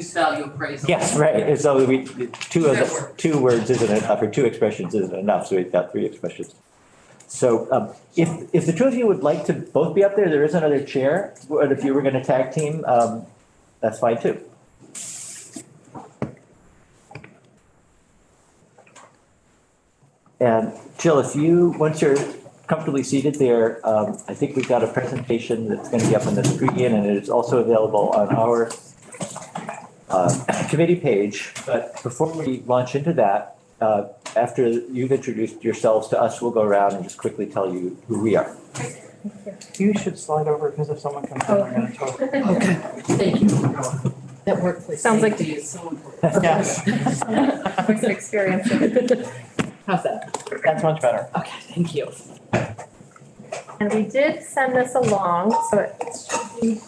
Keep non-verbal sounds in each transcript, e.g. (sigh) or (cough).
use value appraisal. Yes, right, so we, two of the, two words isn't enough, or two expressions isn't enough, so we've got three expressions. So, um, if, if the two of you would like to both be up there, there is another chair, but if you were gonna tag team, um, that's fine too. And Jill, if you, once you're comfortably seated there, um, I think we've got a presentation that's gonna be up on the screen, and it's also available on our uh, committee page, but before we launch into that, uh, after you've introduced yourselves to us, we'll go around and just quickly tell you who we are. You should slide over because if someone comes in, we're gonna talk. Okay, thank you. That workplace Sounds like- safety is so (laughs) important. Yes, Voice of experience. How's that? that's much better. Okay, thank you. And we did send this along, so it should be.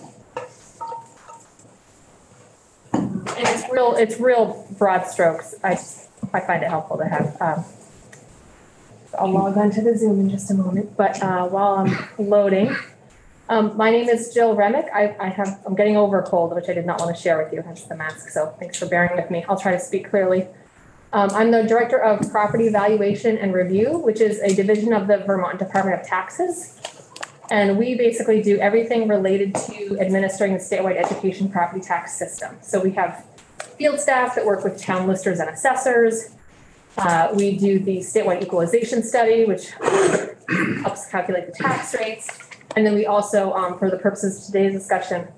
And it's real, it's real broad strokes. I, I find it helpful to have, um, I'll log on to the Zoom in just a moment, but, uh, while I'm loading. Um, my name is Jill Remick. I, I have, I'm getting over a cold, which I did not want to share with you, hence the mask, so thanks for bearing with me. I'll try to speak clearly. Um, I'm the Director of Property Valuation and Review, which is a division of the Vermont Department of Taxes. And we basically do everything related to administering the statewide education property tax system. So we have field staff that work with town listers and assessors. Uh, we do the statewide equalization study, which helps calculate the tax rates. And then we also, um, for the purposes of today's discussion,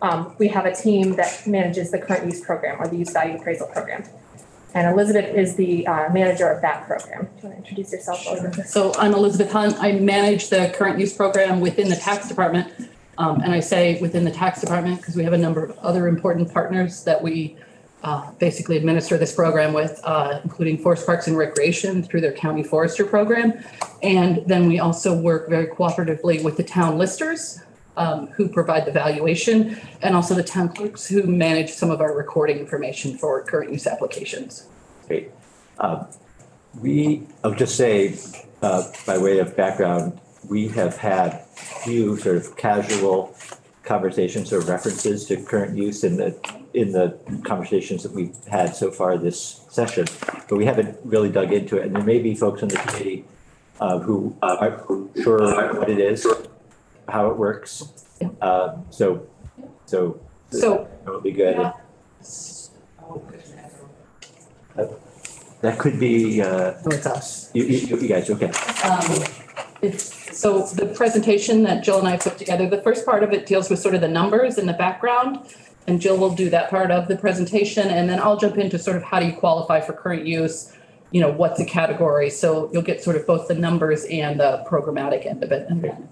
um, we have a team that manages the current use program or the use value appraisal program. And Elizabeth is the, uh, manager of that program. Do you want to introduce yourself, Elizabeth? So I'm Elizabeth Hunt. I manage the current use program within the tax department. Um, and I say within the tax department because we have a number of other important partners that we uh, basically administer this program with, uh, including Forest Parks and Recreation through their county forester program. And then we also work very cooperatively with the town listers um, who provide the valuation and also the town clerks who manage some of our recording information for current use applications. Great. Um, We, I'll just say, uh, by way of background, we have had few sort of casual conversations or references to current use in the, in the conversations that we've had so far this session, but we haven't really dug into it. And there may be folks on the committee uh, who aren't sure what it is, how it works. Yeah. Uh, So, so So that would be good. That could be, uh, Oh, it's us. you, you, you guys, okay. Um, It's, so the presentation that Jill and I put together, the first part of it deals with sort of the numbers in the background. And Jill will do that part of the presentation, and then I'll jump into sort of how do you qualify for current use? You know, what's a category? So you'll get sort of both the numbers and the programmatic end of it. And then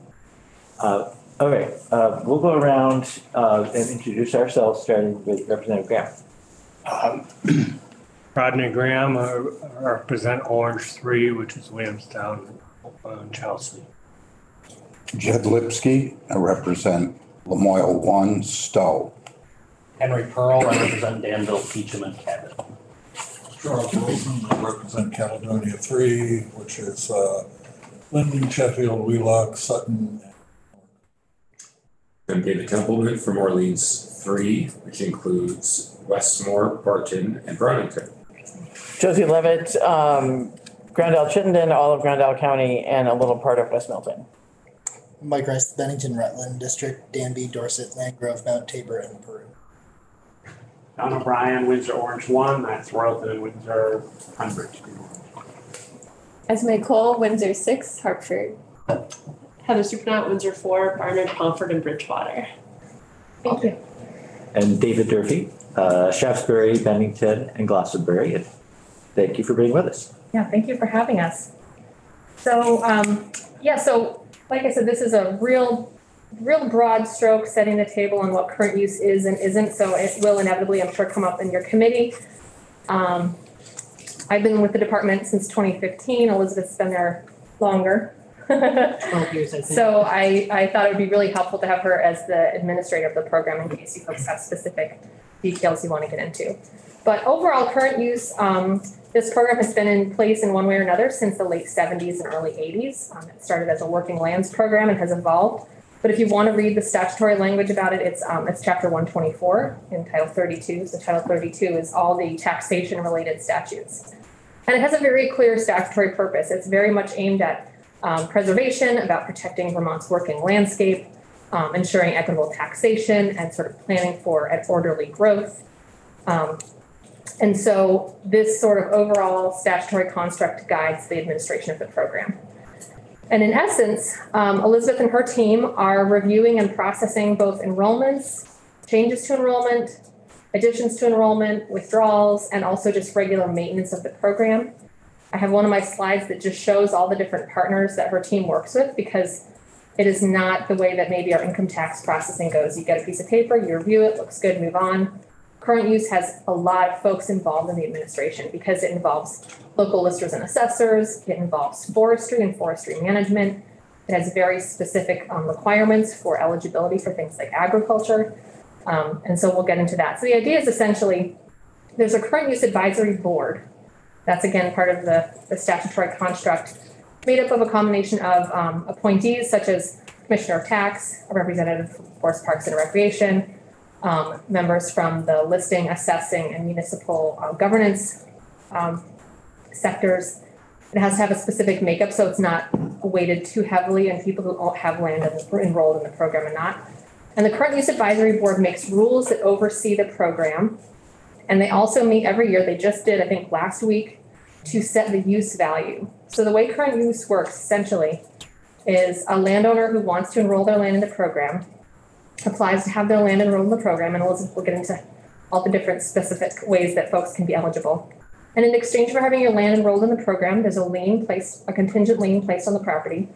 Uh, all right, uh, we'll go around, uh, and introduce ourselves, starting with Representative Graham. Um, (clears throat) Rodney Graham, I represent Orange Three, which is Williamstown, uh, Chelsea. Jed Lipsky, I represent Lamoille One, Stowe. Henry Pearl, I represent Danville, Peacham, and Cabot. Charles Wilson, I represent Caledonia Three, which is uh, Lyndon, Sheffield, Wheelock, Sutton. I'm David Templeman from Orleans three, which includes Westmore, Barton, and Brownington. Josie Leavitt, um, Grand Isle Chittenden, all of Grand Isle County, and a little part of West Milton. Mike Rice, Bennington Rutland District, Danby, Dorset, Landgrove, Mount Tabor, and Peru. Don O'Brien, Windsor Orange One, that's Royalton and Windsor, Tunbridge. Esme Cole, Windsor six, Hartford. Heather Surprenant, Windsor four, Barnard, Pomfret, and Bridgewater. Thank you. And David Durfee, uh, Shaftsbury, Bennington, and Glastonbury. And Thank you for being with us. Yeah, thank you for having us. So, um, yeah, so like I said, this is a real, real broad stroke setting the table on what current use is and isn't. So it will inevitably, I'm sure, come up in your committee. Um, I've been with the department since twenty fifteen. Elizabeth's been there longer. (laughs) twelve years, I think. So I, I thought it would be really helpful to have her as the administrator of the program in case you folks have specific details you want to get into. But overall, current use, um, this program has been in place in one way or another since the late seventies and early eighties. Um, it started as a working lands program and has evolved. But if you want to read the statutory language about it, it's, um, it's chapter one twenty-four in title thirty-two. So title thirty-two is all the taxation related statutes. And it has a very clear statutory purpose. It's very much aimed at, um, preservation, about protecting Vermont's working landscape, um, ensuring equitable taxation and sort of planning for an orderly growth. And so this sort of overall statutory construct guides the administration of the program. And in essence, um, Elizabeth and her team are reviewing and processing both enrollments, changes to enrollment, additions to enrollment, withdrawals, and also just regular maintenance of the program. I have one of my slides that just shows all the different partners that her team works with because it is not the way that maybe our income tax processing goes. You get a piece of paper, you review it, looks good, move on. Current use has a lot of folks involved in the administration because it involves local listers and assessors, it involves forestry and forestry management. It has very specific um, requirements for eligibility for things like agriculture. Um, and so we'll get into that. So the idea is essentially there's a current use advisory board. That's again part of the, the statutory construct made up of a combination of um, appointees such as Commissioner of Tax, a representative from Forest Parks and Recreation, um, members from the listing, assessing, and municipal uh, governance um, sectors. It has to have a specific makeup, so it's not weighted too heavily on people who have land and are enrolled in the program and not. And the current use advisory board makes rules that oversee the program. And they also meet every year. They just did, I think, last week to set the use value. So the way current use works essentially is a landowner who wants to enroll their land in the program applies to have their land enrolled in the program, and we'll, we'll get into all the different specific ways that folks can be eligible. And in exchange for having your land enrolled in the program, there's a lien placed, a contingent lien placed on the property.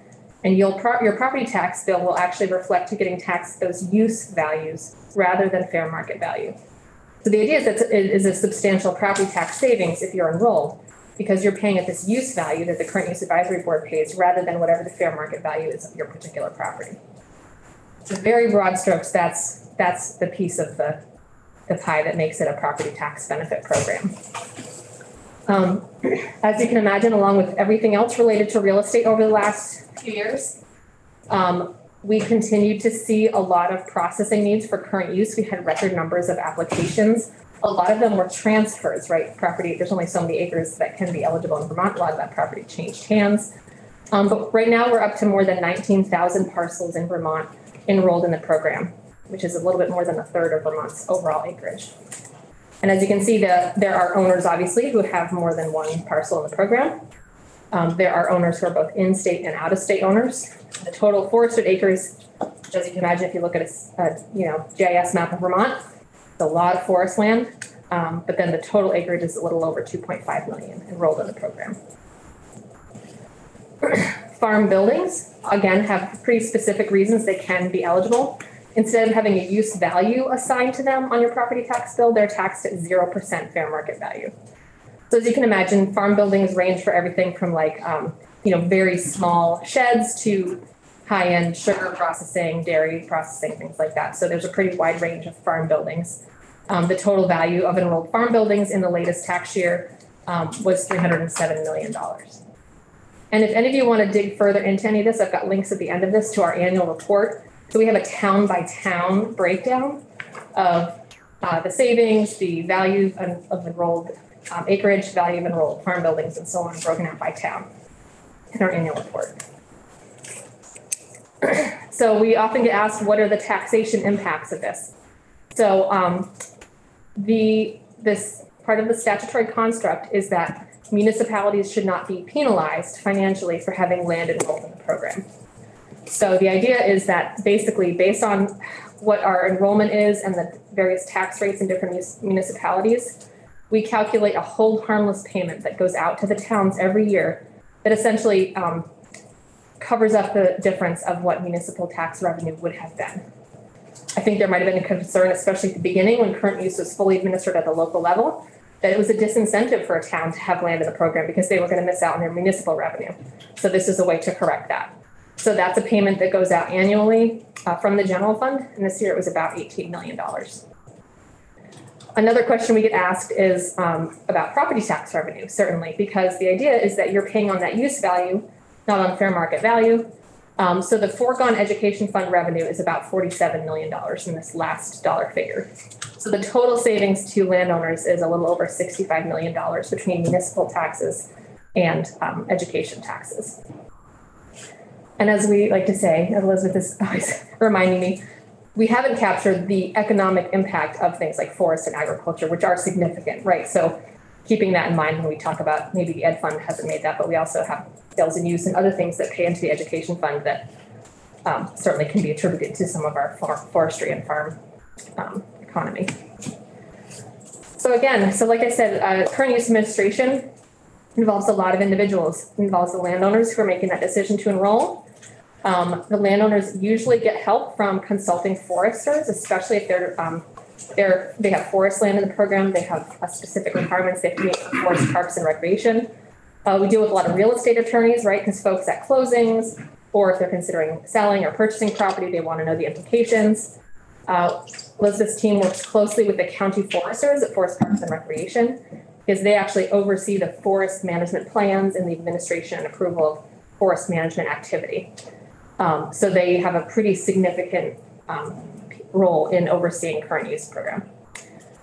And pro- your property tax bill will actually reflect to getting taxed those use values rather than fair market value. So the idea is that it is a substantial property tax savings if you're enrolled, because you're paying at this use value that the current use advisory board pays rather than whatever the fair market value is of your particular property. So very broad strokes, that's, that's the piece of the, the pie that makes it a property tax benefit program. Um, as you can imagine, along with everything else related to real estate over the last few years, um, we continued to see a lot of processing needs for current use. We had record numbers of applications. A lot of them were transfers, right? Property, there's only so many acres that can be eligible in Vermont. A lot of that property changed hands. Um, but right now we're up to more than nineteen thousand parcels in Vermont enrolled in the program, which is a little bit more than a third of Vermont's overall acreage. And as you can see, the, there are owners obviously who have more than one parcel in the program. Um, there are owners who are both in-state and out-of-state owners. The total forested acres, as you can imagine, if you look at a, a you know GIS map of Vermont, it's a lot of forest land. Um, but then the total acreage is a little over 2.5 million enrolled in the program. (clears throat) Farm buildings, again, have pretty specific reasons they can be eligible. Instead of having a use value assigned to them on your property tax bill, they're taxed at zero percent fair market value. So as you can imagine, farm buildings range for everything from like, um, you know, very small sheds to high-end sugar processing, dairy processing, things like that. So there's a pretty wide range of farm buildings. Um, the total value of enrolled farm buildings in the latest tax year um, was three hundred and seven million dollars. And if any of you want to dig further into any of this, I've got links at the end of this to our annual report. So we have a town by town breakdown of uh, the savings, the value of, enrolled um, acreage, value of enrolled farm buildings, and so on, broken out by town in our annual report. (clears throat) so we often get asked, what are the taxation impacts of this? So um, the this part of the statutory construct is that municipalities should not be penalized financially for having land enrolled in the program. So the idea is that basically based on what our enrollment is and the various tax rates in different municipalities, we calculate a hold harmless payment that goes out to the towns every year that essentially um, covers up the difference of what municipal tax revenue would have been. I think there might have been a concern, especially at the beginning when current use was fully administered at the local level, that it was a disincentive for a town to have land in the program because they were going to miss out on their municipal revenue. So this is a way to correct that. So that's a payment that goes out annually uh, from the general fund, and this year it was about $18 million. Another question we get asked is um, about property tax revenue, certainly, because the idea is that you're paying on that use value, not on fair market value. Um, so the foregone education fund revenue is about forty-seven million dollars in this last dollar figure. So the total savings to landowners is a little over sixty-five million dollars between municipal taxes and, um, education taxes. And as we like to say, Elizabeth is (laughs) always reminding me, we haven't captured the economic impact of things like forest and agriculture, which are significant, right? So keeping that in mind when we talk about, maybe the ed fund hasn't made that, but we also have sales and use and other things that pay into the education fund that um, certainly can be attributed to some of our for- forestry and farm um, economy. So again, so like I said, uh, current use administration involves a lot of individuals, involves the landowners who are making that decision to enroll. Um, the landowners usually get help from consulting foresters, especially if they're, um, they're, they have forest land in the program, they have uh, specific requirements they have to meet for forest parks and recreation. Uh, we deal with a lot of real estate attorneys, right, because folks at closings, or if they're considering selling or purchasing property, they want to know the implications. Uh, Elizabeth's team works closely with the county foresters at Forest Parks and Recreation because they actually oversee the forest management plans and the administration and approval of forest management activity. Um, so they have a pretty significant um, role in overseeing current use program.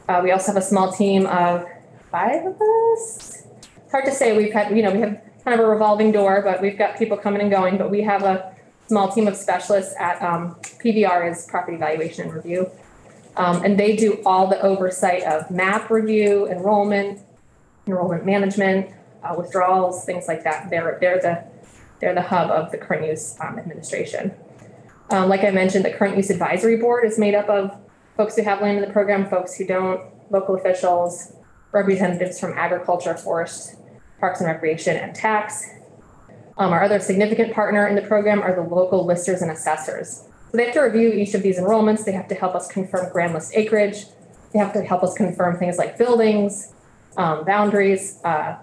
Uh, we also have a small team of five of us. Hard to say. We've had, you know, we have kind of a revolving door, but we've got people coming and going. But we have a small team of specialists at um, PVR is property valuation and review. Um, and they do all the oversight of map review, enrollment, enrollment management, uh, withdrawals, things like that. They're, they're the, they're the hub of the current use um, administration. Um, like I mentioned, the current use advisory board is made up of folks who have land in the program, folks who don't, local officials, representatives from agriculture, forest, parks and recreation, and tax. Um, our other significant partner in the program are the local listers and assessors. So they have to review each of these enrollments. They have to help us confirm grand list acreage. They have to help us confirm things like buildings, um, boundaries, uh,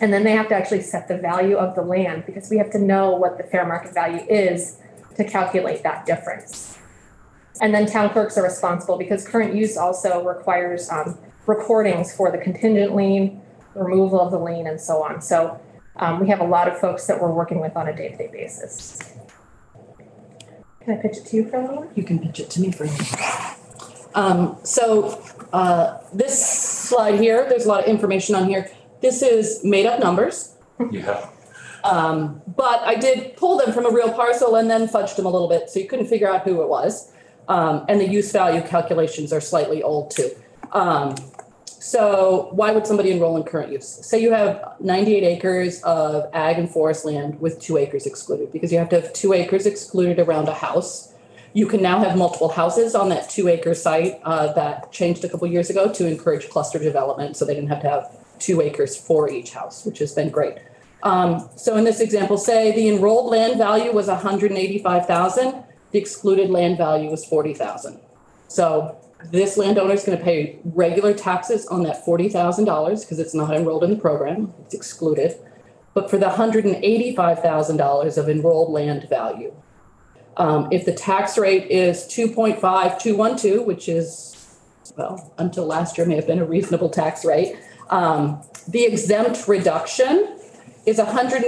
and then they have to actually set the value of the land because we have to know what the fair market value is to calculate that difference. And then town clerks are responsible because current use also requires um, recordings for the contingent lien, removal of the lien, and so on. So um, we have a lot of folks that we're working with on a day-to-day basis. Can I pitch it to you for a moment? You can pitch it to me for a minute. Um, so, uh, this slide here, there's a lot of information on here. This is made up numbers. (laughs) Yeah. Um, but I did pull them from a real parcel and then fudged them a little bit, so you couldn't figure out who it was. Um, and the use value calculations are slightly old too. Um, so why would somebody enroll in current use? Say you have ninety-eight acres of ag and forest land with two acres excluded, because you have to have two acres excluded around a house. You can now have multiple houses on that two acre site, uh, that changed a couple years ago to encourage cluster development, so they didn't have to have two acres for each house, which has been great. Um, so in this example, say the enrolled land value was hundred and eighty-five thousand, the excluded land value was forty thousand. So this landowner is gonna pay regular taxes on that forty thousand dollars, because it's not enrolled in the program, it's excluded. But for the hundred and eighty-five thousand dollars of enrolled land value. Um, if the tax rate is two point five two one two, which is, well, until last year may have been a reasonable tax rate. Um, the exempt reduction is hundred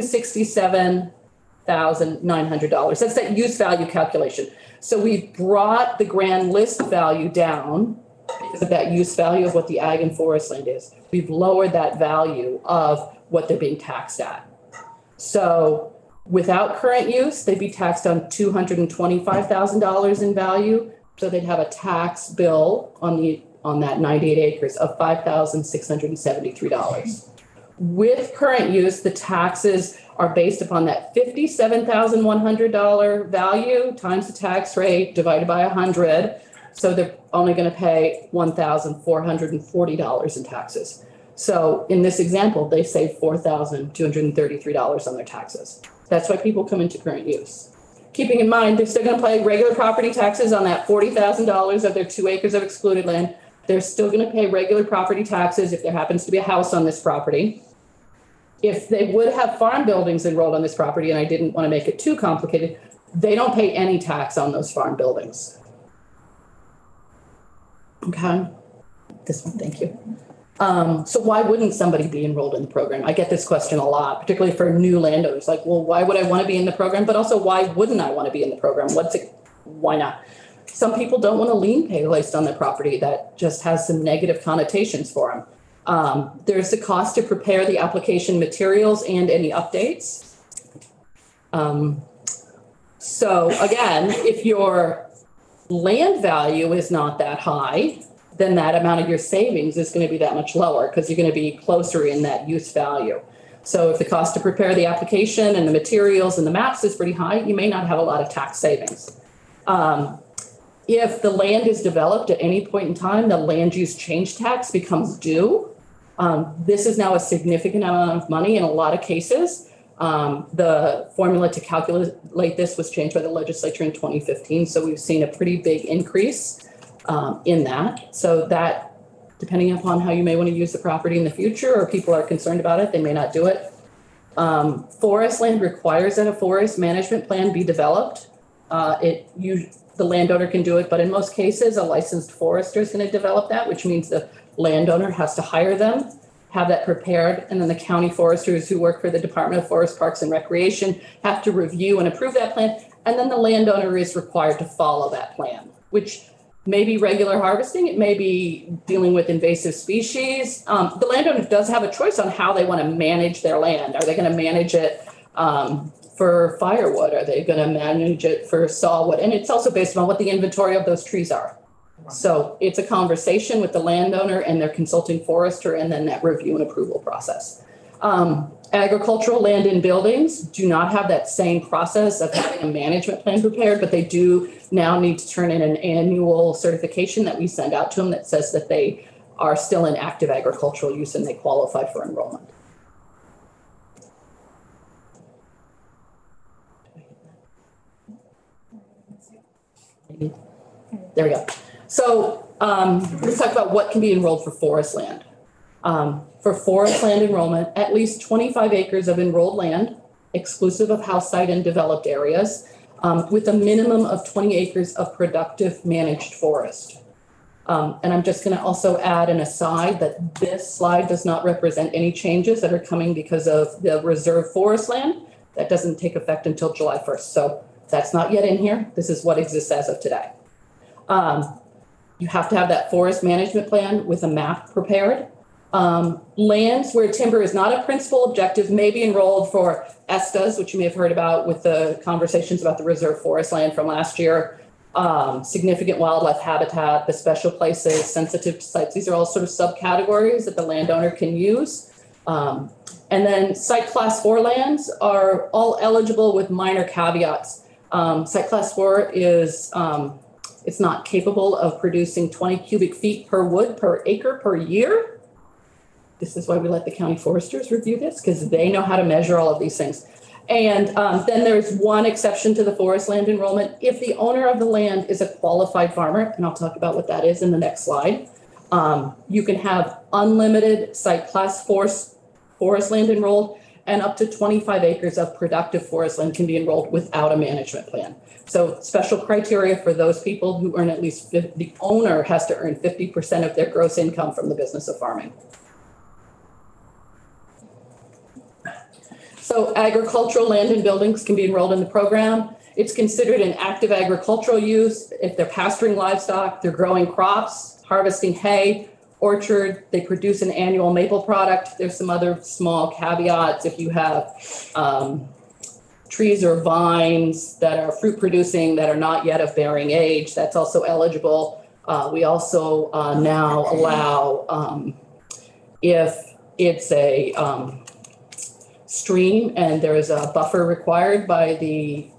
and sixty-seven thousand nine hundred dollars. That's that use value calculation. So we've brought the grand list value down because of that use value of what the ag and forest land is. We've lowered that value of what they're being taxed at. So without current use, they'd be taxed on two hundred and twenty-five thousand dollars in value. So they'd have a tax bill on the, on that ninety-eight acres of five thousand six hundred and seventy-three dollars. With current use, the taxes are based upon that fifty-seven thousand one hundred dollar value times the tax rate divided by hundred. So they're only pay hundred and forty dollars in taxes. So in this example, they save four thousand two hundred and thirty-three dollars on their taxes. That's why people come into current use. Keeping in mind, they're still gonna pay regular property taxes on that forty thousand dollars of their two acres of excluded land. They're still gonna pay regular property taxes if there happens to be a house on this property. If they would have farm buildings enrolled on this property, and I didn't want to make it too complicated, they don't pay any tax on those farm buildings. Okay, this one, thank you. Um, so why wouldn't somebody be enrolled in the program? I get this question a lot, particularly for new landowners, like, well, why would I want to be in the program? But also, why wouldn't I want to be in the program? What's it, why not? Some people don't want a lien placed on their property. That just has some negative connotations for them. Um, there's the cost to prepare the application materials and any updates. Um, so again, if your land value is not that high, then that amount of your savings is going to be that much lower because you're going to be closer in that use value. So if the cost to prepare the application and the materials and the maps is pretty high, you may not have a lot of tax savings. Um, if the land is developed at any point in time, the land use change tax becomes due. Um, this is now a significant amount of money in a lot of cases. Um, the formula to calculate this was changed by the legislature in 2015, so we've seen a pretty big increase um, in that. So that, depending upon how you may want to use the property in the future, or people are concerned about it, they may not do it. Um, forest land requires that a forest management plan be developed. Uh, it, you, the landowner can do it, but in most cases, a licensed forester is going to develop that, which means the landowner has to hire them, have that prepared, and then the county foresters who work for the Department of Forest Parks and Recreation have to review and approve that plan, and then the landowner is required to follow that plan, which may be regular harvesting, it may be dealing with invasive species. Um, the landowner does have a choice on how they want to manage their land. Are they going to manage it um, for firewood? Are they going to manage it for sawwood? And it's also based on what the inventory of those trees are. So it's a conversation with the landowner and their consulting forester and then that review and approval process. Um, agricultural land and buildings do not have that same process of having a management plan prepared, but they do now need to turn in an annual certification that we send out to them that says that they are still in active agricultural use and they qualify for enrollment. There we go. So um, let's talk about what can be enrolled for forest land. Um, for forest land enrollment, at least 25 acres of enrolled land, exclusive of house site and developed areas, um, with a minimum of 20 acres of productive managed forest. Um, and I'm just going to also add an aside that this slide does not represent any changes that are coming because of the reserve forest land. That doesn't take effect until July 1st. So that's not yet in here. This is what exists as of today. Um, you have to have that forest management plan with a map prepared. Um, lands where timber is not a principal objective may be enrolled for ESTAs, which you may have heard about with the conversations about the reserve forest land from last year. Um, significant wildlife habitat, the special places, sensitive sites. These are all sort of subcategories that the landowner can use. Um, and then site class four lands are all eligible with minor caveats. Um, site class four is um, it's not capable of producing 20 cubic feet per wood per acre per year. This is why we let the county foresters review this because they know how to measure all of these things. And um, then there's one exception to the forest land enrollment. If the owner of the land is a qualified farmer, and I'll talk about what that is in the next slide, um, you can have unlimited site class forest, forest land enrolled and up to 25 acres of productive forest land can be enrolled without a management plan. So special criteria for those people who earn at least, 50, the owner has to earn 50% of their gross income from the business of farming. So agricultural land and buildings can be enrolled in the program. It's considered an active agricultural use if they're pasturing livestock, they're growing crops, harvesting hay, orchard, they produce an annual maple product. There's some other small caveats if you have um, trees or vines that are fruit producing that are not yet of bearing age, that's also eligible. Uh, we also uh, now allow um, if it's a um, stream and there is a buffer required by the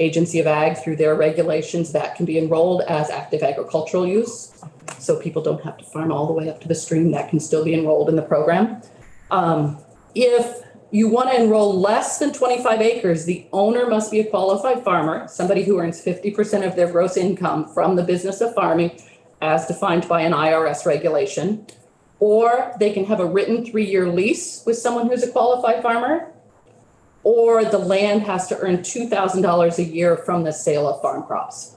Agency of Ag through their regulations that can be enrolled as active agricultural use. So people don't have to farm all the way up to the stream, that can still be enrolled in the program. Um, if you want to enroll less than 25 acres, the owner must be a qualified farmer, somebody who earns 50% of their gross income from the business of farming as defined by an IRS regulation. Or they can have a written three-year lease with someone who's a qualified farmer. Or the land has to earn $2,000 a year from the sale of farm crops.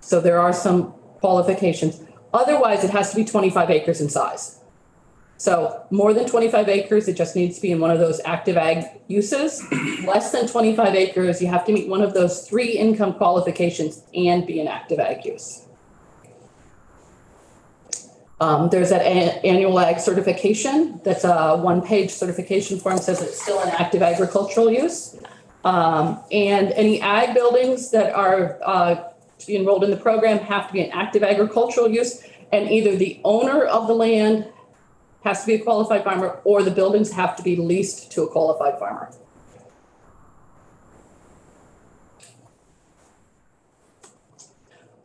So there are some qualifications. Otherwise, it has to be twenty-five acres in size. So more than twenty-five acres, it just needs to be in one of those active ag uses. (clears throat) Less than twenty-five acres, you have to meet one of those three income qualifications and be an active ag use. Um, there's that a- annual ag certification, that's a one-page certification form, says it's still an active agricultural use. Um, and any ag buildings that are, uh, enrolled in the program have to be an active agricultural use. And either the owner of the land has to be a qualified farmer, or the buildings have to be leased to a qualified farmer.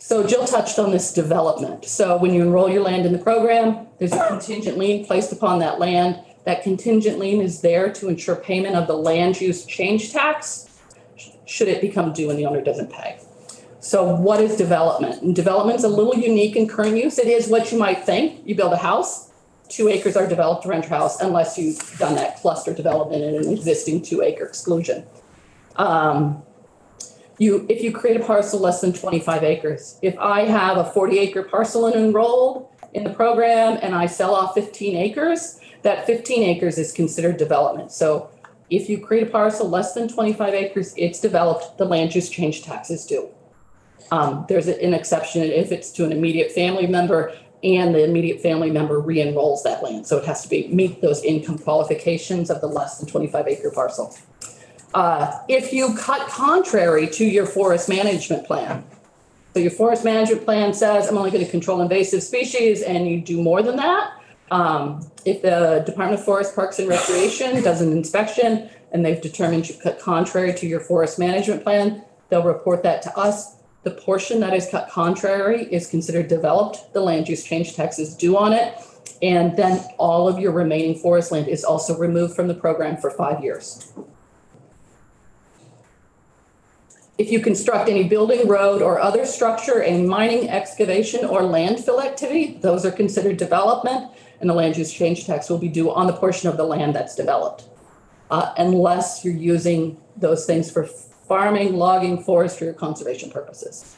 So Jill touched on this development. So when you enroll your land in the program, there's a contingent lien placed upon that land. That contingent lien is there to ensure payment of the land use change tax should it become due and the owner doesn't pay. So what is development? And development's a little unique in current use. It is what you might think. You build a house, two acres are developed around your house unless you've done that cluster development in an existing two acre exclusion. Um, you, if you create a parcel less than twenty-five acres, if I have a forty acre parcel and enrolled in the program and I sell off fifteen acres, that fifteen acres is considered development. So if you create a parcel less than twenty-five acres, it's developed, the land use change tax is due. Um, there's an exception if it's to an immediate family member and the immediate family member re-enrolls that land. So it has to be, meet those income qualifications of the less than twenty-five acre parcel. Uh, if you cut contrary to your forest management plan, so your forest management plan says, I'm only gonna control invasive species, and you do more than that. Um, if the Department of Forest Parks and Recreation does an inspection and they've determined you cut contrary to your forest management plan, they'll report that to us. The portion that is cut contrary is considered developed, the land use change tax is due on it. And then all of your remaining forest land is also removed from the program for five years. If you construct any building, road, or other structure, any mining, excavation, or landfill activity, those are considered development, and the land use change tax will be due on the portion of the land that's developed. Uh, unless you're using those things for farming, logging, forestry, or conservation purposes.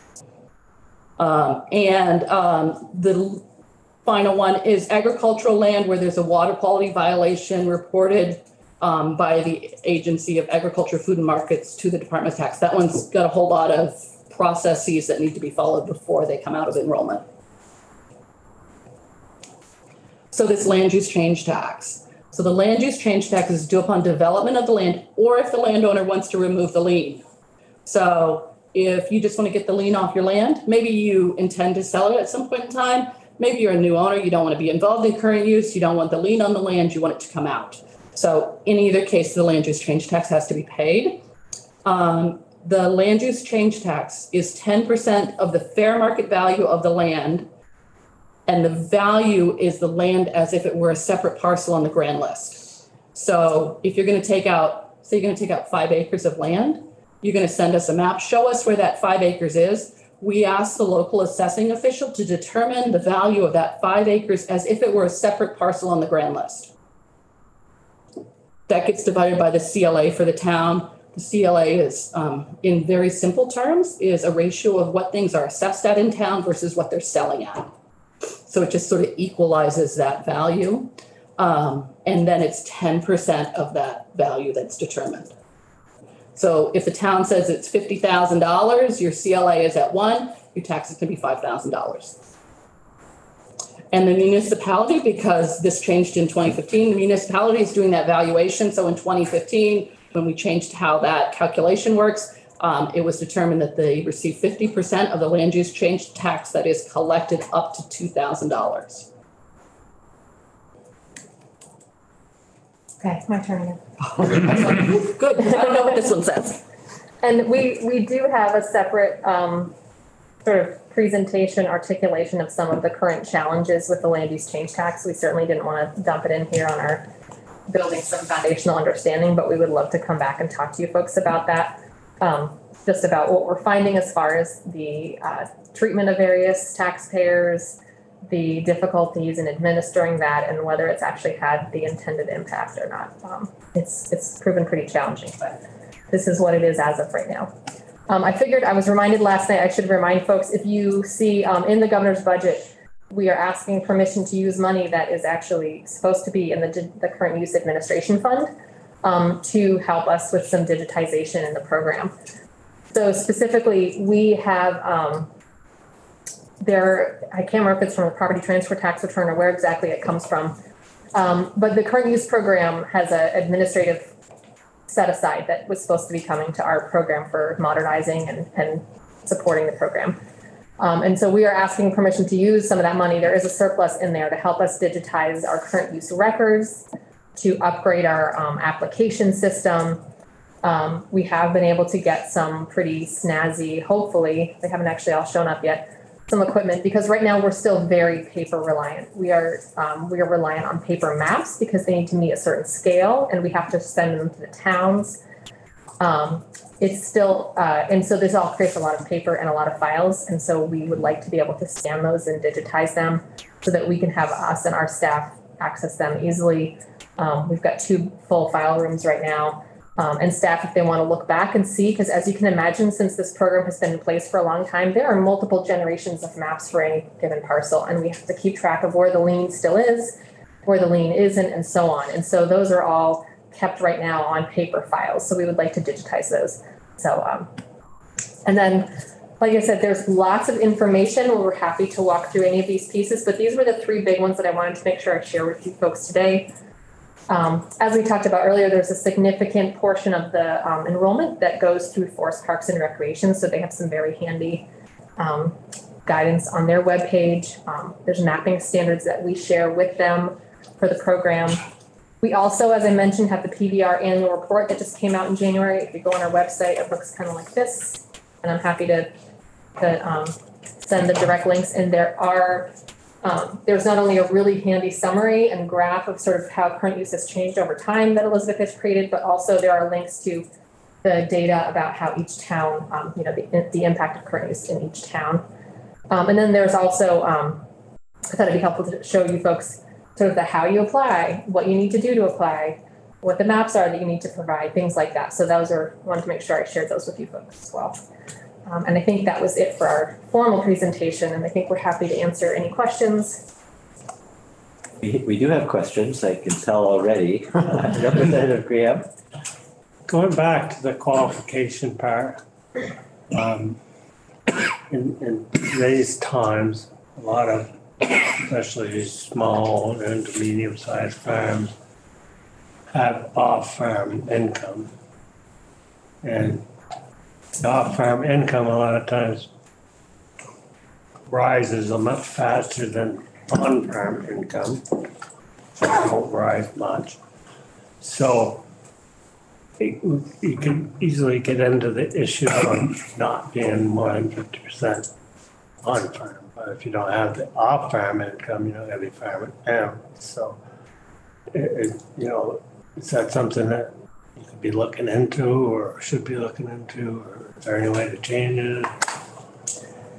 Um, and, um, the final one is agricultural land where there's a water quality violation reported um, by the Agency of Agriculture, Food and Markets to the Department of Tax. That one's got a whole lot of processes that need to be followed before they come out of enrollment. So this land use change tax. So the land use change tax is due upon development of the land or if the landowner wants to remove the lien. So if you just want to get the lien off your land, maybe you intend to sell it at some point in time. Maybe you're a new owner, you don't want to be involved in current use, you don't want the lien on the land, you want it to come out. So in either case, the land use change tax has to be paid. Um, the land use change tax is ten percent of the fair market value of the land. And the value is the land as if it were a separate parcel on the grand list. So if you're gonna take out, say you're gonna take out five acres of land, you're gonna send us a map, show us where that five acres is. We ask the local assessing official to determine the value of that five acres as if it were a separate parcel on the grand list. That gets divided by the CLA for the town. The CLA is, um, in very simple terms, is a ratio of what things are assessed at in town versus what they're selling at. So it just sort of equalizes that value. Um, and then it's ten percent of that value that's determined. So if the town says it's fifty thousand dollars, your CLA is at one, your taxes can be five thousand dollars. And the municipality, because this changed in twenty fifteen, the municipality is doing that valuation. So in twenty fifteen, when we changed how that calculation works, um, it was determined that they receive fifty percent of the land use change tax that is collected up to two thousand dollars. Okay, my turn again. (laughs) Good, I don't know what this one says. And we, we do have a separate, um, sort of presentation articulation of some of the current challenges with the land use change tax. We certainly didn't want to dump it in here on our building some foundational understanding, but we would love to come back and talk to you folks about that. Um, just about what we're finding as far as the, uh, treatment of various taxpayers, the difficulties in administering that and whether it's actually had the intended impact or not. Um, it's, it's proven pretty challenging, but this is what it is as of right now. Um, I figured, I was reminded last night, I should remind folks, if you see, um, in the governor's budget, we are asking permission to use money that is actually supposed to be in the, the current use administration fund um, to help us with some digitization in the program. So specifically, we have, um, there, I can't remember if it's from a property transfer tax return or where exactly it comes from. Um, but the current use program has an administrative set aside that was supposed to be coming to our program for modernizing and, and supporting the program. Um, and so we are asking permission to use some of that money. There is a surplus in there to help us digitize our current use records, to upgrade our, um, application system. Um, we have been able to get some pretty snazzy, hopefully, they haven't actually all shown up yet, some equipment, because right now we're still very paper reliant. We are, um, we are reliant on paper maps because they need to meet a certain scale and we have to send them to the towns. Um, it's still, uh, and so this all creates a lot of paper and a lot of files. And so we would like to be able to scan those and digitize them so that we can have us and our staff access them easily. Um, we've got two full file rooms right now. Um, and staff, if they want to look back and see, because as you can imagine, since this program has been in place for a long time, there are multiple generations of maps for any given parcel, and we have to keep track of where the lien still is, where the lien isn't, and so on. And so those are all kept right now on paper files, so we would like to digitize those. So, um, and then, like I said, there's lots of information. We're happy to walk through any of these pieces, but these were the three big ones that I wanted to make sure I share with you folks today. Um, as we talked about earlier, there's a significant portion of the um, enrollment that goes through Forest Parks and Recreation, so they have some very handy um, guidance on their webpage. Um, there's mapping standards that we share with them for the program. We also, as I mentioned, have the PVR annual report that just came out in January. If you go on our website, it looks kind of like this. And I'm happy to, to um, send the direct links. And there are um, there's not only a really handy summary and graph of sort of how current use has changed over time that Elizabeth has created, but also there are links to the data about how each town, um, you know, the, the impact of current use in each town. Um, and then there's also, um, I thought it'd be helpful to show you folks sort of the how you apply, what you need to do to apply, what the maps are that you need to provide, things like that. So those are, I wanted to make sure I shared those with you folks as well. Um, and I think that was it for our formal presentation, and I think we're happy to answer any questions. We, we do have questions, I can tell already. (laughs) Representative Graham? Going back to the qualification part, um, in, in today's times, a lot of, especially small and medium-sized farms have off-farm income. And the off-farm income a lot of times rises a much faster than on-farm income. So it won't rise much. So you can easily get into the issue of not being more than fifty percent on-farm. But if you don't have the off-farm income, you're not gonna be farming down. So it, it, you know, is that something that you could be looking into or should be looking into? Or is there any way to change it?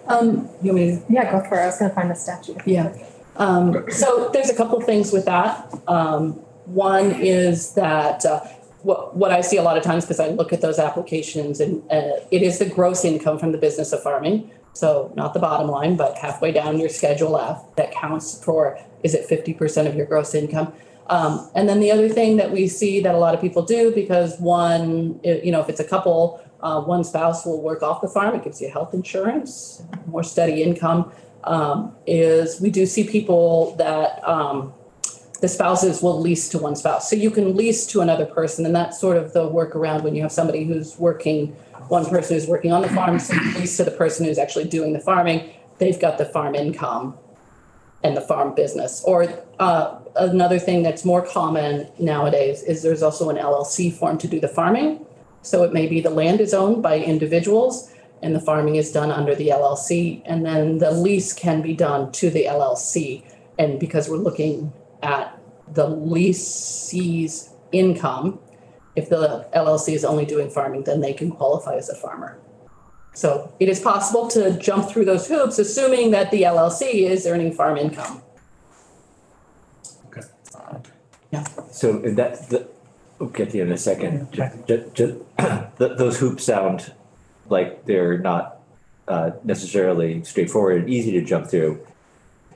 Um, you want me to Yeah, go for it. I was gonna find the statute. Yeah, um, so there's a couple things with that. Um, one is that, uh, what, what I see a lot of times, because I look at those applications and, uh, it is the gross income from the business of farming. So not the bottom line, but halfway down your Schedule F, that counts for, is it fifty percent of your gross income? Um, and then the other thing that we see that a lot of people do, because one, you know, if it's a couple, uh, one spouse will work off the farm, it gives you health insurance, more steady income um, is we do see people that um, the spouses will lease to one spouse. So you can lease to another person, and that's sort of the workaround when you have somebody who's working, one person who's working on the farm, so lease to the person who's actually doing the farming. They've got the farm income and the farm business. Or uh, another thing that's more common nowadays is there's also an LLC form to do the farming. So it may be the land is owned by individuals and the farming is done under the LLC, and then the lease can be done to the LLC. And because we're looking at the leasee's income, if the LLC is only doing farming, then they can qualify as a farmer. So it is possible to jump through those hoops, assuming that the LLC is earning farm income. Okay. Yeah. So that, the, we'll get to you in a second. Ju- ju- (clears throat) th- those hoops sound like they're not uh, necessarily straightforward and easy to jump through.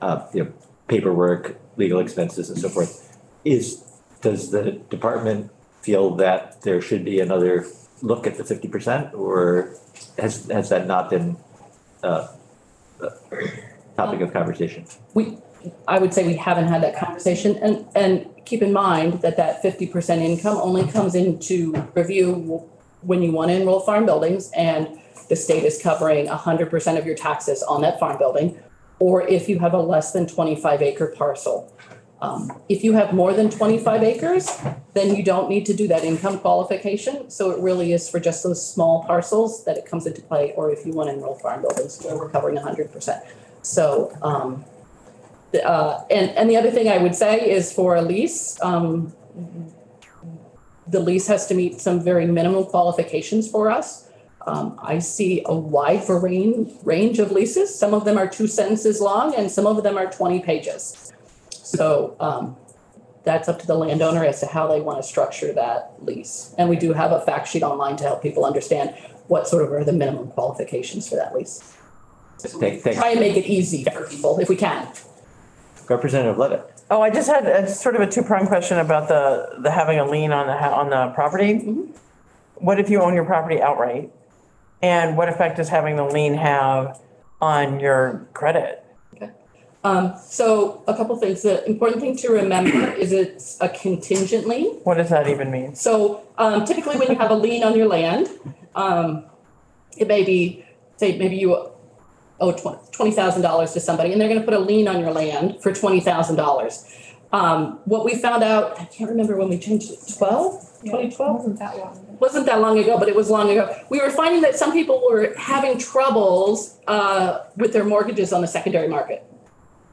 uh, you know, paperwork, legal expenses and so forth. Is, does the department feel that there should be another look at the fifty percent? Or has, has that not been, uh, a topic of conversation? We, I would say we haven't had that conversation and, and keep in mind that that fifty percent income only comes into review when you want to enroll farm buildings and the state is covering hundred percent of your taxes on that farm building. Or if you have a less than twenty-five acre parcel. Um, if you have more than twenty-five acres, then you don't need to do that income qualification. So it really is for just those small parcels that it comes into play, or if you want to enroll farm buildings where we're covering hundred percent. So, um, uh, and, and the other thing I would say is for a lease, um, the lease has to meet some very minimum qualifications for us. Um, I see a wide range, range of leases. Some of them are two sentences long and some of them are twenty pages. So, um, that's up to the landowner as to how they want to structure that lease. And we do have a fact sheet online to help people understand what sort of are the minimum qualifications for that lease. Thank, thanks. Try and make it easy for people if we can. Representative Leavitt. Oh, I just had a sort of a two-pronged question about the, the having a lien on the, on the property. What if you own your property outright? And what effect does having the lien have on your credit? Um, so a couple things. The important thing to remember is it's a contingent lien. What does that even mean? So um, typically when you have a lien on your land, um, it may be, say, maybe you owe twenty thousand dollars to somebody and they're gonna put a lien on your land for twenty thousand dollars. Um, what we found out, I can't remember when we changed it, 12, 2012? Wasn't that long. wasn't that long ago, but it was long ago. We were finding that some people were having troubles uh, with their mortgages on the secondary market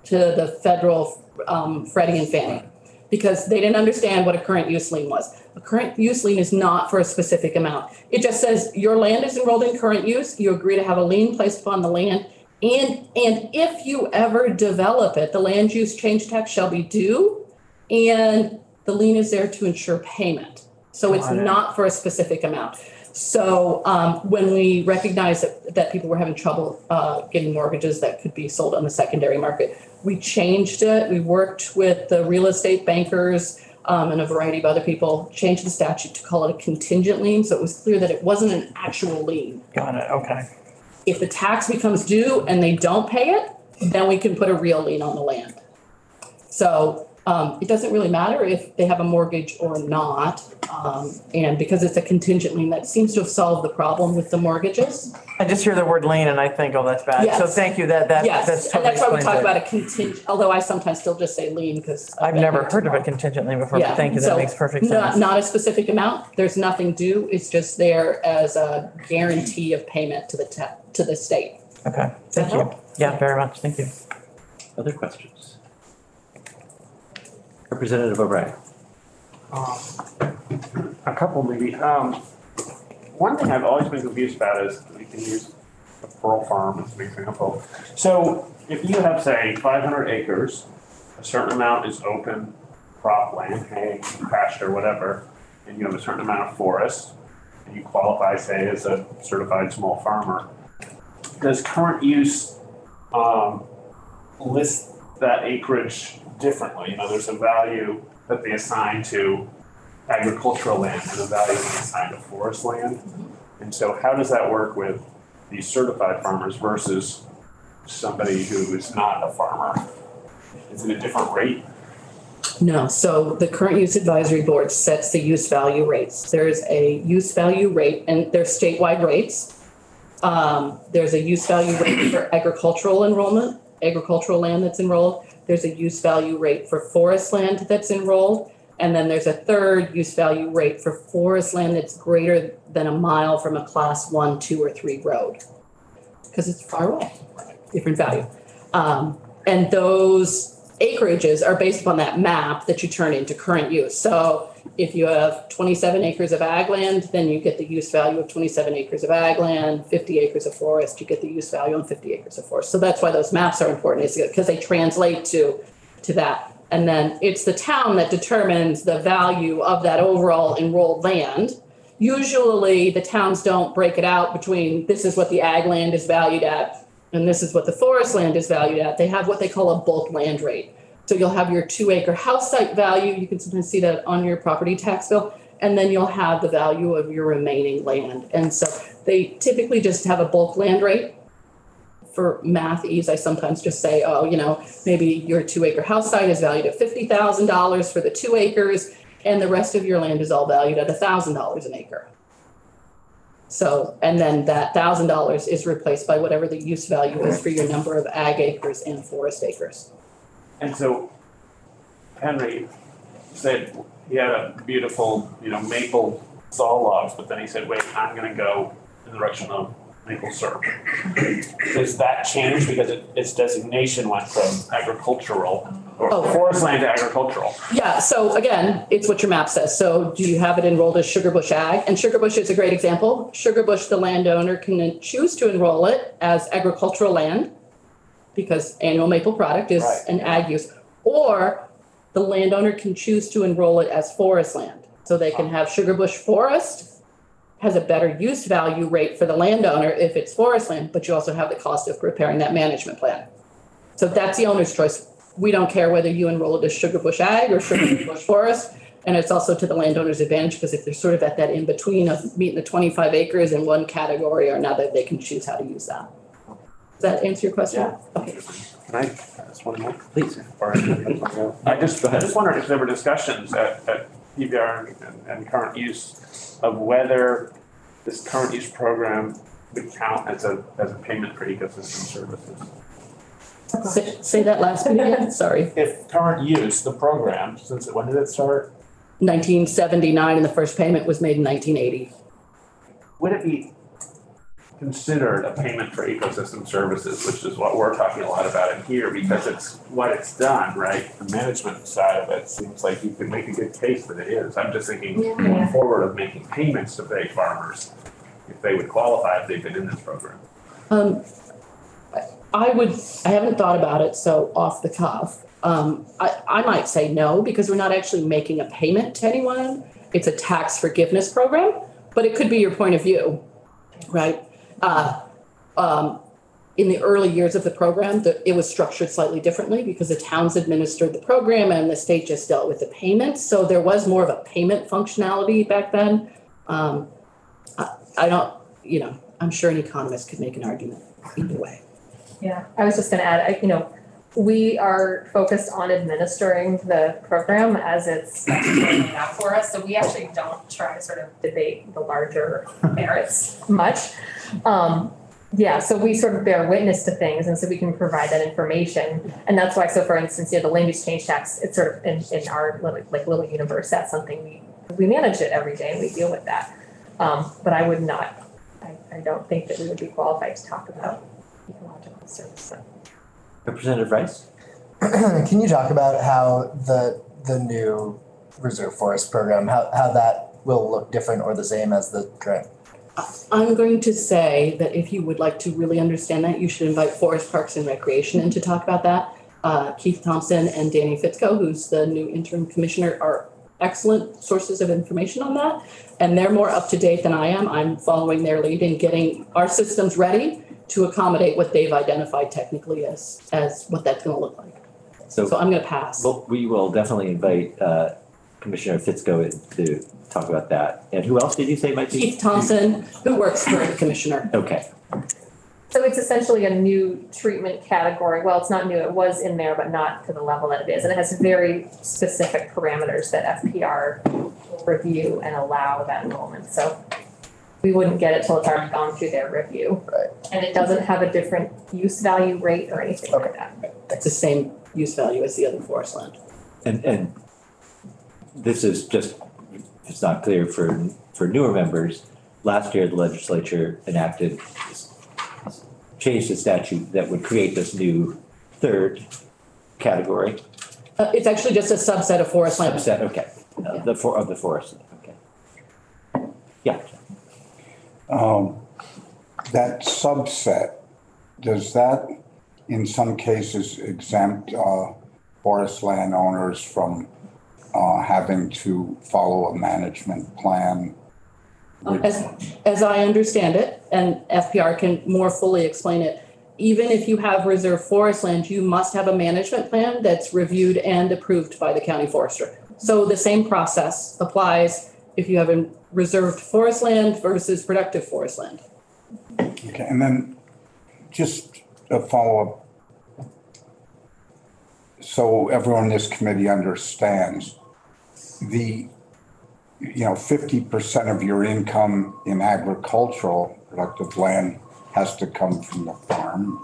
to the federal um, Freddie and Fannie because they didn't understand what a current use lien was. A current use lien is not for a specific amount. It just says your land is enrolled in current use. You agree to have a lien placed upon the land. And, and if you ever develop it, the land use change tax shall be due. And the lien is there to ensure payment. So it's not for a specific amount. So um, when we recognized that, that people were having trouble uh, getting mortgages that could be sold on the secondary market, we changed it. We worked with the real estate bankers um, and a variety of other people, changed the statute to call it a contingent lien. So it was clear that it wasn't an actual lien. Got it, okay. If the tax becomes due and they don't pay it, then we can put a real lien on the land. So um, it doesn't really matter if they have a mortgage or not. Um, and because it's a contingent lien, that seems to have solved the problem with the mortgages. I just hear the word lien and I think, oh, that's bad. So thank you, that, that, that's Yes, and that's why we talk it. about a contingent, although I sometimes still just say lien because. I've never heard of a contingent lien before, but thank you, so that makes perfect Not, sense. not a specific amount. There's nothing due. It's just there as a guarantee of payment to the, ta- to the state. Okay, thank you. Yeah, very much, thank you. Other questions? Representative O'Brien. A couple maybe. Um, one thing I've always been confused about is we can use the Pearl Farm as an example. So if you have, say, five hundred acres, a certain amount is open cropland, hay, pasture, whatever, and you have a certain amount of forest, and you qualify, say, as a certified small farmer. Does current use, um, list that acreage differently? You know, there's a value that they assign to agricultural land and a value they assign to forest land. And so how does that work with these certified farmers versus somebody who is not a farmer? Is it a different rate? No, so the current use advisory board sets the use value rates. There's a use value rate and there's statewide rates. Um, there's a use value rate for agricultural enrollment, agricultural land that's enrolled. There's a use value rate for forest land that's enrolled. And then there's a third use value rate for forest land that's greater than a mile from a class one, two, or three road. Because it's far away, different value. Um, and those acreages are based upon that map that you turn into current use. So if you have twenty-seven acres of ag land, then you get the use value of twenty-seven acres of ag land, fifty acres of forest, you get the use value on fifty acres of forest. So that's why those maps are important, is because they translate to, to that. And then it's the town that determines the value of that overall enrolled land. Usually, the towns don't break it out between, this is what the ag land is valued at, and this is what the forest land is valued at, they have what they call a bulk land rate. So you'll have your two acre house site value, you can sometimes see that on your property tax bill, and then you'll have the value of your remaining land. And so they typically just have a bulk land rate. For math ease, I sometimes just say, oh, you know, maybe your two acre house site is valued at fifty thousand dollars for the two acres, and the rest of your land is all valued at thousand dollars an acre. So, and then that thousand dollars is replaced by whatever the use value is for your number of ag acres and forest acres. And so Henry said he had a beautiful, you know, maple saw logs, but then he said, wait, I'm gonna go in the direction of maple syrup. Does that change because it, its designation went from agricultural or Oh. forest land to agricultural? Yeah, so again, it's what your map says. So do you have it enrolled as Sugar Bush Ag? And Sugar Bush is a great example. Sugar Bush, the landowner can choose to enroll it as agricultural land because annual maple product is Right. an ag use. Or the landowner can choose to enroll it as forest land. So they can have Sugar Bush Forest has a better use value rate for the landowner if it's forest land, but you also have the cost of preparing that management plan. So that's the owner's choice. We don't care whether you enroll it as Sugar Bush Ag or Sugar (coughs) Bush Forest. And it's also to the landowner's advantage because if they're sort of at that in between of meeting the twenty-five acres in one category or another, they can choose how to use that. Does that answer your question? Okay. Can I ask one more? Please. Or- I just, I just wondered if there were discussions at, at PVR and, and current use of whether this current use program would count as a, as a payment for ecosystem services. Say, say that last bit again, (laughs) sorry. If current use, the program, since, when did it start? Nineteen seventy-nine and the first payment was made in nineteen eighty. Would it be considered a payment for ecosystem services, which is what we're talking a lot about in here, because it's what it's done, right? The management side of it seems like you could make a good case that it is. I'm just thinking going forward of making payments to big farmers, if they would qualify if they've been in this program. Um, I- I would, I haven't thought about it, so off the cuff. Um, I, I might say no, because we're not actually making a payment to anyone. It's a tax forgiveness program, but it could be your point of view, right? Uh, um, in the early years of the program, the, it was structured slightly differently because the towns administered the program and the state just dealt with the payments. So there was more of a payment functionality back then. Um, I, I don't, you know, I'm sure an economist could make an argument either way. Yeah, I was just gonna add, I, you know, we are focused on administering the program as it's laid out for us, so we actually don't try to sort of debate the larger (laughs) merits much. Um, yeah, so we sort of bear witness to things, and so we can provide that information. And that's why, so for instance, you know, the land use change tax, it's sort of in, in our little, like little universe, that's something we, we manage it every day and we deal with that. Um, but I would not, I, I don't think that we would be qualified to talk about ecological services. Representative Rice? (clears throat) Can you talk about how the the new reserve forest program, how how that will look different or the same as the current? I'm going to say that if you would like to really understand that, you should invite Forest Parks and Recreation in to talk about that. Uh, Keith Thompson and Danny Fitzko, who's the new interim commissioner, are excellent sources of information on that. And they're more up to date than I am. I'm following their lead in getting our systems ready to accommodate what they've identified technically as, as what that's gonna look like. So So I'm gonna pass. well, we will definitely invite uh, Commissioner Fitzko in to talk about that. And who else did you say might be? Keith Thompson, who works for the commissioner. Okay, So it's essentially a new treatment category. Well, it's not new, it was in there, but not to the level that it is. And it has very specific parameters that FPR will review and allow that enrollment. So we wouldn't get it till it's already gone through their review. Right. And it doesn't have a different use value rate or anything like that. It's the same use value as the other forest land. and, and this is just, it's not clear for, for newer members. Last year, the legislature enacted, changed the statute that would create this new third category. Uh, it's actually just a subset of forest land. Subset, okay, uh, the for, of the forest, okay. Yeah, Um, that subset, does that in some cases exempt, uh, forest landowners from, uh, having to follow a management plan? As, as I understand it, and FPR can more fully explain it, even if you have reserve forest land, you must have a management plan that's reviewed and approved by the county forester. So the same process applies if you have a reserved forest land versus productive forest land. Okay, and then just a follow-up. So everyone in this committee understands the, you know, fifty percent of your income in agricultural productive land has to come from the farm.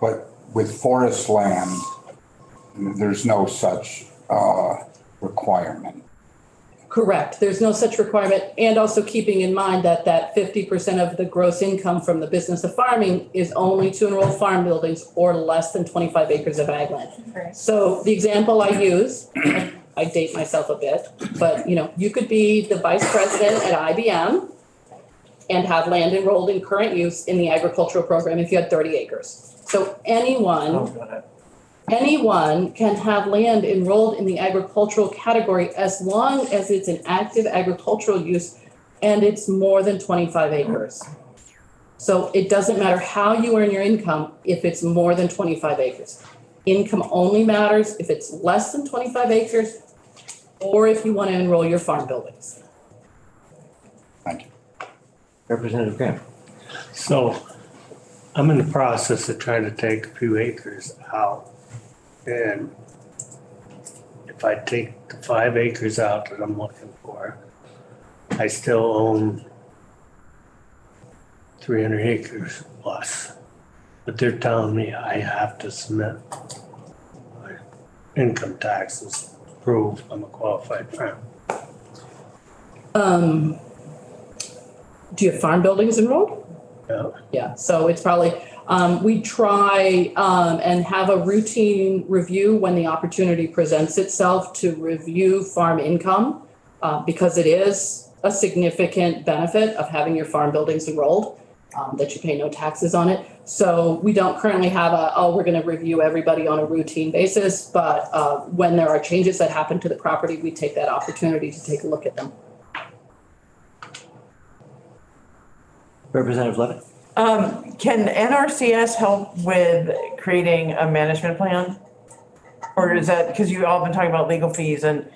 But with forest land, there's no such uh, requirement. Correct. There's no such requirement. And also keeping in mind that that fifty percent of the gross income from the business of farming is only to enroll farm buildings or less than twenty-five acres of ag land. Right. So the example I use, I date myself a bit, but you know, you could be the vice president at IBM and have land enrolled in current use in the agricultural program if you had thirty acres. So anyone Oh, got it. Anyone can have land enrolled in the agricultural category as long as it's an active agricultural use and it's more than twenty-five acres. So it doesn't matter how you earn your income if it's more than twenty-five acres. Income only matters if it's less than twenty-five acres or if you want to enroll your farm buildings. Thank you. Representative Graham. So I'm in the process of trying to take a few acres out. And if I take the five acres out that I'm looking for, I still own three hundred acres plus. But they're telling me I have to submit my income taxes, to prove I'm a qualified farm. Um, do you have farm buildings enrolled? Yeah. Yeah, so it's probably, um, we try, um, and have a routine review when the opportunity presents itself to review farm income. Uh, because it is a significant benefit of having your farm buildings enrolled, um, that you pay no taxes on it. So we don't currently have a, oh, we're gonna review everybody on a routine basis, but, uh, when there are changes that happen to the property, we take that opportunity to take a look at them. Representative Leavitt. Um, can NRCS help with creating a management plan? Or is that, because you all been talking about legal fees and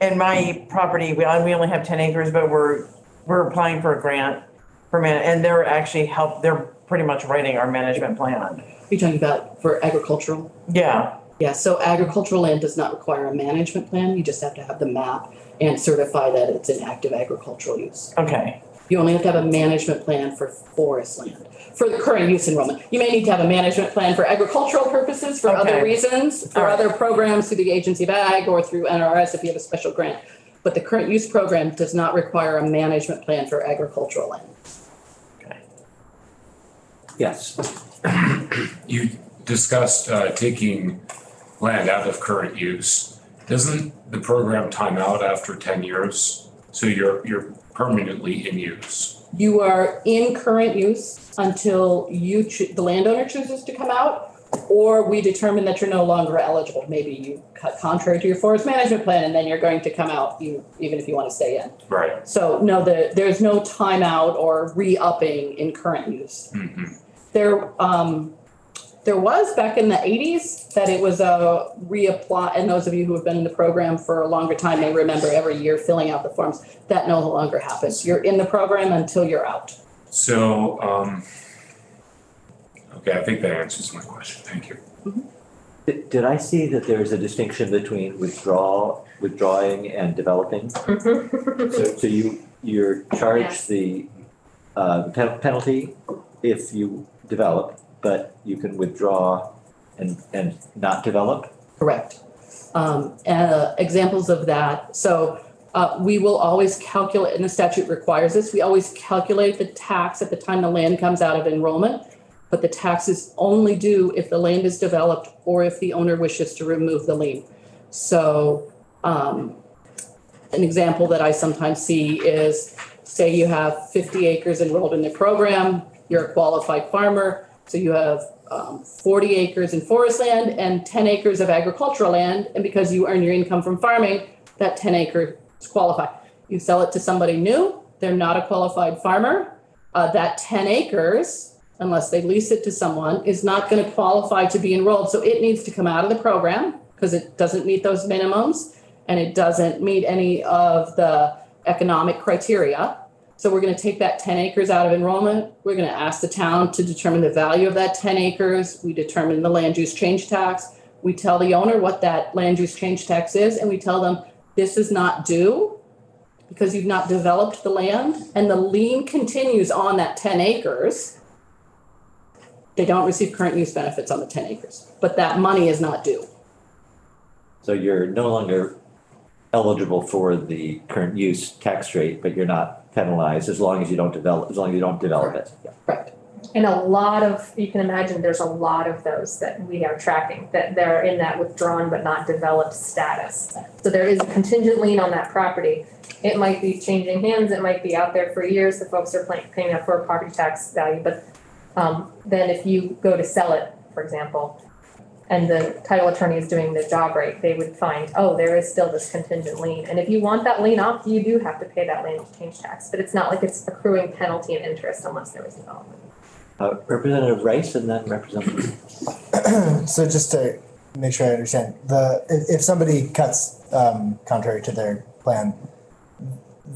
in my property, we, we only have ten acres, but we're, we're applying for a grant for man, and they're actually help, they're pretty much writing our management plan. Are you talking about for agricultural? Yeah, Yeah, so agricultural land does not require a management plan, you just have to have the map and certify that it's an active agricultural use. okay, You only have to have a management plan for forest land, for the current use enrollment. You may need to have a management plan for agricultural purposes, for other reasons, for Alright. other programs through the agency of ag or through NRS if you have a special grant. But the current use program does not require a management plan for agricultural land. okay. Yes. You discussed uh, taking land out of current use. Doesn't the program time out after ten years? So you're, you're permanently in use? You are in current use until you, choo- the landowner chooses to come out, or we determine that you're no longer eligible. Maybe you cut contrary to your forest management plan, and then you're going to come out, you, even if you want to stay in. Right. So no, the, there's no timeout or re-upping in current use. Mhm. There, um, there was back in the eighties that it was a reapply, and those of you who have been in the program for a longer time may remember every year filling out the forms. That no longer happens. You're in the program until you're out. So, um, okay, I think that answers my question. Thank you. Did, did I see that there is a distinction between withdrawal, withdrawing and developing? So, so you, you're charged Yes. the, uh, pen- penalty if you develop, but you can withdraw and, and not develop? Correct. Um, uh, examples of that, so, uh, we will always calculate, and the statute requires this, we always calculate the tax at the time the land comes out of enrollment. But the tax is only due if the land is developed or if the owner wishes to remove the lien. So, um, an example that I sometimes see is, say you have fifty acres enrolled in the program, you're a qualified farmer, so you have um, forty acres in forest land and ten acres of agricultural land, and because you earn your income from farming, that ten acres qualify. You sell it to somebody new, they're not a qualified farmer, uh, that ten acres unless they lease it to someone, is not gonna qualify to be enrolled. So it needs to come out of the program because it doesn't meet those minimums and it doesn't meet any of the economic criteria. So we're gonna take that ten acres out of enrollment. We're gonna ask the town to determine the value of that ten acres. We determine the land use change tax. We tell the owner what that land use change tax is and we tell them, this is not due because you've not developed the land and the lien continues on that ten acres. They don't receive current use benefits on the ten acres, but that money is not due. So you're no longer eligible for the current use tax rate, but you're not penalized as long as you don't develop, as long as you don't develop it. Correct. And a lot of, you can imagine, there's a lot of those that we are tracking, that they're in that withdrawn but not developed status. So there is a contingent lien on that property. It might be changing hands, it might be out there for years, the folks are paying, paying up for property tax value, but um, then if you go to sell it, for example, and the title attorney is doing the job right, they would find, oh, there is still this contingent lien. And if you want that lien off, you do have to pay that land change tax, but it's not like it's accruing penalty and interest unless there was development. Uh, Representative Rice and then Representative, (clears throat) So just to make sure I understand, the, if, if somebody cuts, um, contrary to their plan,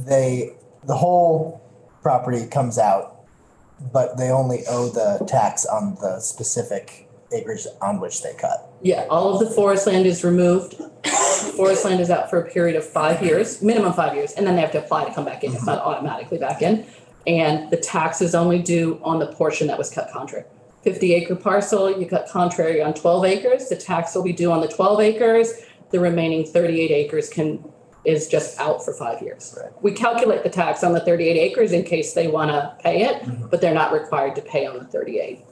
they, the whole property comes out, but they only owe the tax on the specific acreage on which they cut. Yeah, all of the forest land is removed. All of the Forest land is out for a period of five years, minimum five years, and then they have to apply to come back in. It's not mm-hmm. automatically back in. And the tax is only due on the portion that was cut contrary. Fifty acre parcel, you cut contrary on twelve acres, the tax will be due on the twelve acres. The remaining thirty-eight acres can, is just out for five years. Right. We calculate the tax on the thirty-eight acres in case they wanna pay it, mm-hmm. but they're not required to pay on the thirty-eight.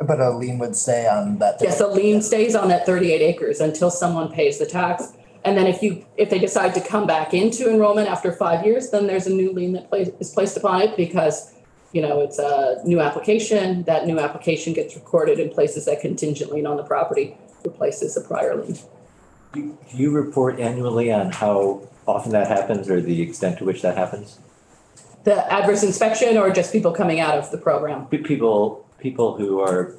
But a lien would stay on that. Yes, a lien stays on that thirty-eight acres until someone pays the tax. And then if you, if they decide to come back into enrollment after five years, then there's a new lien that plays, is placed upon it because, you know, it's a new application. That new application gets recorded and places that contingent lien on the property, replaces the prior lien. do you report annually on how often that happens or the extent to which that happens? The adverse inspection or just people coming out of the program? Pe- People, people who are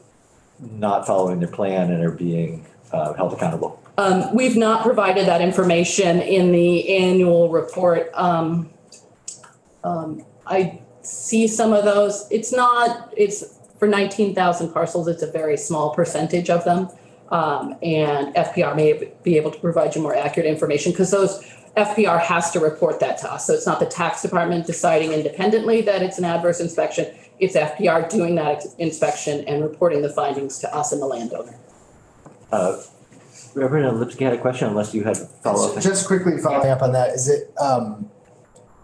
not following their plan and are being uh, held accountable. Um, we've not provided that information in the annual report. Um, um, I see some of those. It's not, it's for nineteen thousand parcels, it's a very small percentage of them. Um, and FPR may be able to provide you more accurate information because those, FPR has to report that to us. So it's not the tax department deciding independently that it's an adverse inspection. It's FPR doing that ex- inspection and reporting the findings to us and the landowner. Uh, Representative Lipsky had a question unless you had follow-up. Just quickly following up on that, is it, um,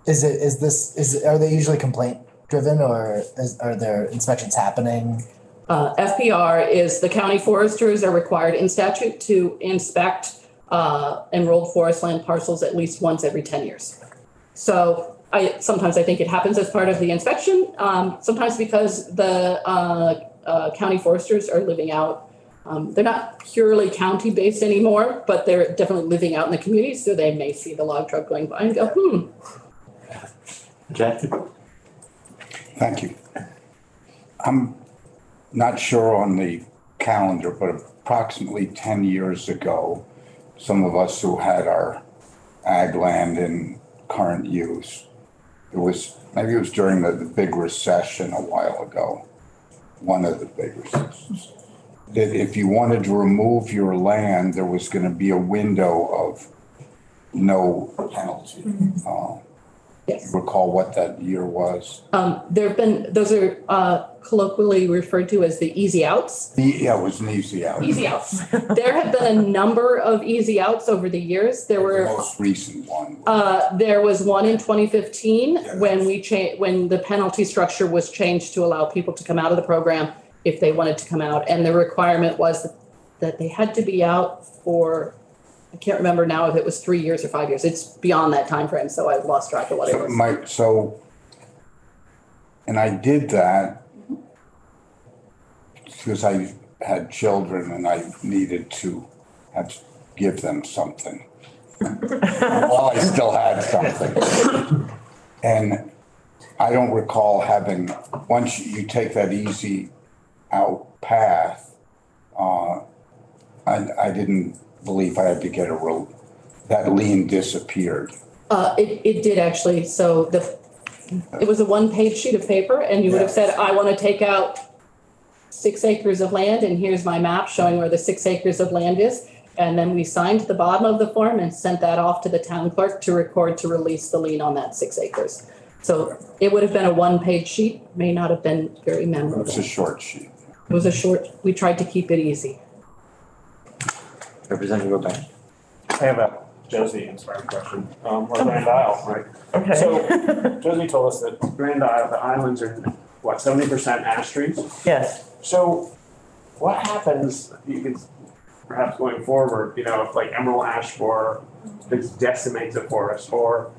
is it, is this, is, are they usually complaint driven or is, are there inspections happening? Uh, FPR is, the county foresters are required in statute to inspect, uh, enrolled forest land parcels at least once every ten years. So I, sometimes I think it happens as part of the inspection, um, sometimes because the, uh, uh, county foresters are living out. Um, they're not purely county-based anymore, but they're definitely living out in the community, so they may see the log truck going by and go, hmm, Jack? Thank you. I'm not sure on the calendar, but approximately 10 years ago, some of us who had our ag land in current use, it was, maybe it was during the, the big recession a while ago, one of the big recessions, that if you wanted to remove your land, there was going to be a window of no penalty. Uh, yes. Recall what that year was? Um, there've been, those are, uh, colloquially referred to as the easy outs. The, yeah, it was an easy out. Easy outs. (laughs) There have been a number of easy outs over the years. There The were, most recent one. uh, there was one in twenty fifteen Yes. when we cha- when the penalty structure was changed to allow people to come out of the program if they wanted to come out. And the requirement was that- that they had to be out for, I can't remember now if it was three years or five years. It's beyond that time frame, so I've lost track of what it was. my, so, and I did that because I had children and I needed to have, give them something. (laughs) While I still had something. And I don't recall having, once you take that easy out path, uh, I, I didn't believe I had to get a real, that lien disappeared. Uh, it, it did actually, so the, it was a one-page sheet of paper and you would have said, I want to take out six acres of land and here's my map showing where the six acres of land is. And then we signed the bottom of the form and sent that off to the town clerk to record to release the lien on that six acres. So it would have been a one-page sheet, may not have been very memorable. It was a short sheet. It was a short, we tried to keep it easy. Representative O'Brien. I have a Josie inspired question, um, or Grand Isle, right? Okay. So (laughs) Josie told us that Grand Isle, the islands are, what, seventy percent ash trees? Yes. So what happens, you can, perhaps going forward, you know, if like emerald ash borer, this decimates a forest, or,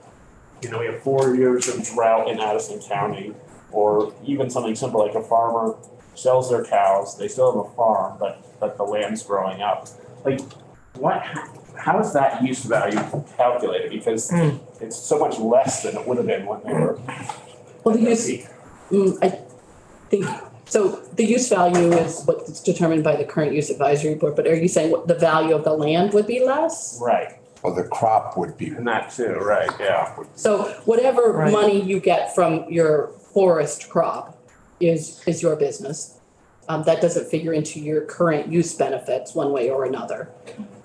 you know, we have four years of drought in Addison County, or even something simple like a farmer sells their cows, they still have a farm, but, but the land's growing up. Like, what, how is that use value calculated? Because Hmm. it's so much less than it would have been when they were. Well, the use, Mm, I think, so the use value is what's determined by the current use advisory board, but are you saying what the value of the land would be less? Right, Well, the crop would be, and that too, right, yeah. So whatever Right. money you get from your forest crop is, is your business. Um, that doesn't figure into your current use benefits one way or another.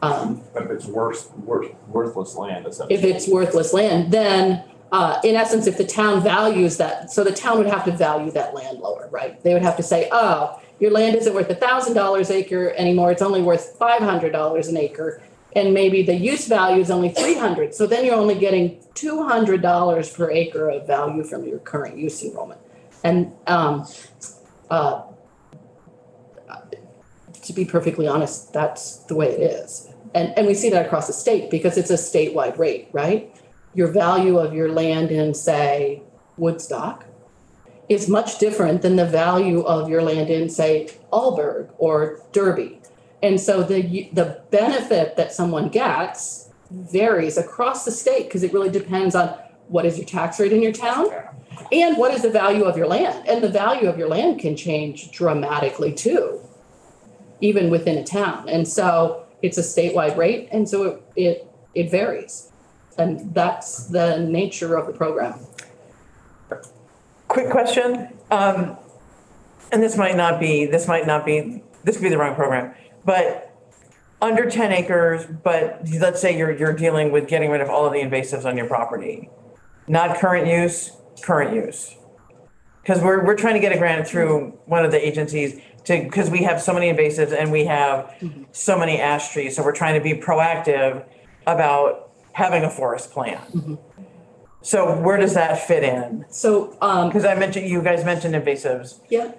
Um, But if it's worth, worth, worthless land essentially. if it's worthless land, then, uh, in essence, if the town values that, so the town would have to value that land lower, right? They would have to say, oh, your land isn't worth a thousand dollars acre anymore, it's only worth five hundred dollars an acre. And maybe the use value is only three hundred, so then you're only getting two hundred dollars per acre of value from your current use enrollment. And, um, uh, to be perfectly honest, that's the way it is. And, and we see that across the state because it's a statewide rate, right? Your value of your land in, say, Woodstock is much different than the value of your land in, say, Alburgh or Derby. And so the, the benefit that someone gets varies across the state because it really depends on what is your tax rate in your town and what is the value of your land. And the value of your land can change dramatically too, even within a town. And so it's a statewide rate, and so it, it, it varies. And that's the nature of the program. Quick question, um, and this might not be, this might not be, this could be the wrong program, but under ten acres, but let's say you're, you're dealing with getting rid of all of the invasives on your property. Not current use, current use. Because we're, we're trying to get a grant through one of the agencies to, because we have so many invasives and we have so many ash trees, so we're trying to be proactive about having a forest plan. So where does that fit in? So, um, Because I mentioned, you guys mentioned invasives. Yeah.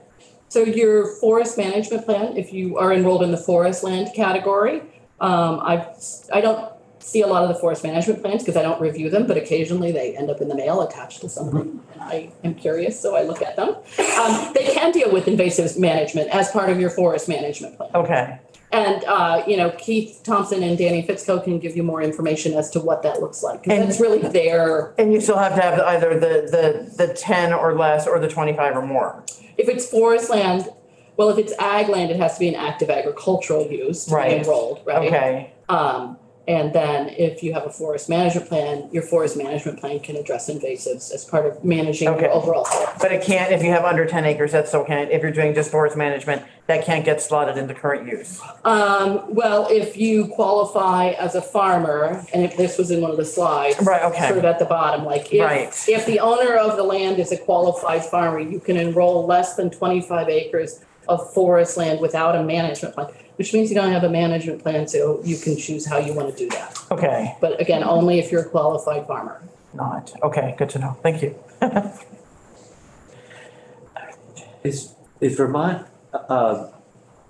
So your forest management plan, if you are enrolled in the forest land category, um, I, I don't see a lot of the forest management plans because I don't review them, but occasionally they end up in the mail attached to something. And I am curious, so I look at them. Um, they can deal with invasive management as part of your forest management plan. Okay, And, uh, you know, Keith Thompson and Danny Fitzko can give you more information as to what that looks like. And it's really their, and you still have to have either the, the, the ten or less or the twenty-five or more. if it's forest land, well, if it's ag land, it has to be an active agricultural use to be enrolled, right? Okay, Um, and then if you have a forest management plan, your forest management plan can address invasives as part of managing Okay. your overall. forest. but it can't, if you have under ten acres, that's okay. if you're doing just forest management, that can't get slotted into current use. Um, well, if you qualify as a farmer, and if this was in one of the slides. Right, okay. Sort of at the bottom, like Right. if, if the owner of the land is a qualified farmer, you can enroll less than twenty-five acres of forest land without a management plan, which means you don't have a management plan, so you can choose how you want to do that. Okay, But again, only if you're a qualified farmer. not, okay, good to know, thank you. (laughs) Is, is Vermont, uh,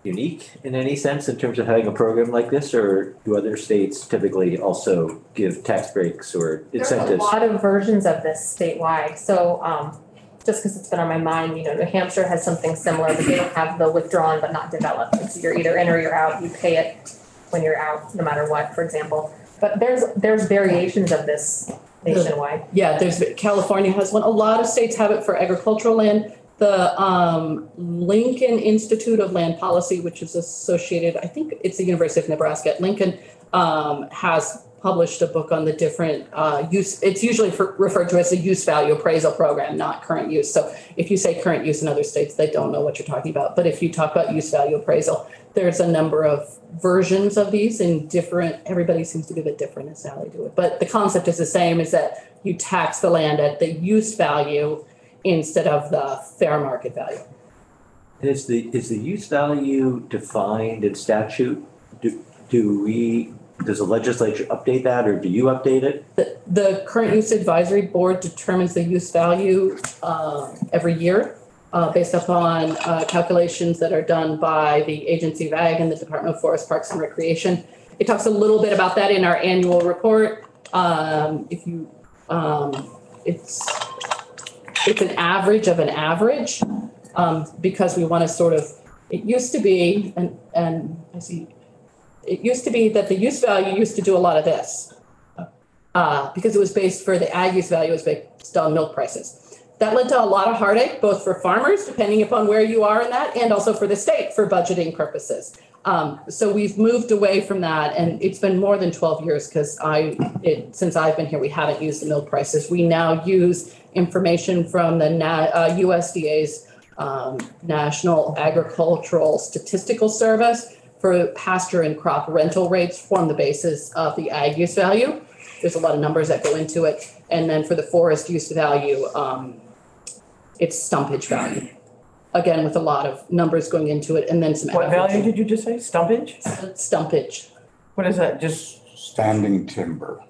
unique in any sense in terms of having a program like this? Or do other states typically also give tax breaks or There's a incentives? lot of versions of this statewide, so, um, just because it's been on my mind, you know, New Hampshire has something similar, but they don't have the withdrawn but not developed. It's you're either in or you're out, you pay it when you're out, no matter what, for example. But there's, there's variations of this nationwide. Yeah, there's, California has one. A lot of states have it for agricultural land. The um, Lincoln Institute of Land Policy, which is associated, I think it's the University of Nebraska at Lincoln, um, has published a book on the different uh, use. It's usually for- referred to as the use value appraisal program, not current use. So if you say current use in other states, they don't know what you're talking about. But if you talk about use value appraisal, there's a number of versions of these in different, everybody seems to be a different as how they do it. But the concept is the same, is that you tax the land at the use value instead of the fair market value. And Is the, is the use value defined in statute? Do, do we, does the legislature update that or do you update it? The, the current use advisory board determines the use value uh, every year uh, based upon uh, calculations that are done by the Agency of Ag and the Department of Forest Parks and Recreation. It talks a little bit about that in our annual report. Um, If you, um, it's, it's an average of an average um, because we want to sort of, it used to be, and, and I see, it used to be that the use value used to do a lot of this uh, because it was based for the ag use value was based on milk prices. That led to a lot of heartache, both for farmers, depending upon where you are in that, and also for the state for budgeting purposes. Um, so we've moved away from that, and it's been more than twelve years because I, it, since I've been here, we haven't used the milk prices. We now use information from the na- uh, USDA's um, National Agricultural Statistical Service for pasture and crop rental rates form the basis of the ag use value. There's a lot of numbers that go into it. And then for the forest use value, um, it's stumpage value. Again, with a lot of numbers going into it and then some. What value did you just say? Stumpage? Stumpage. What is that? Just, Standing timber.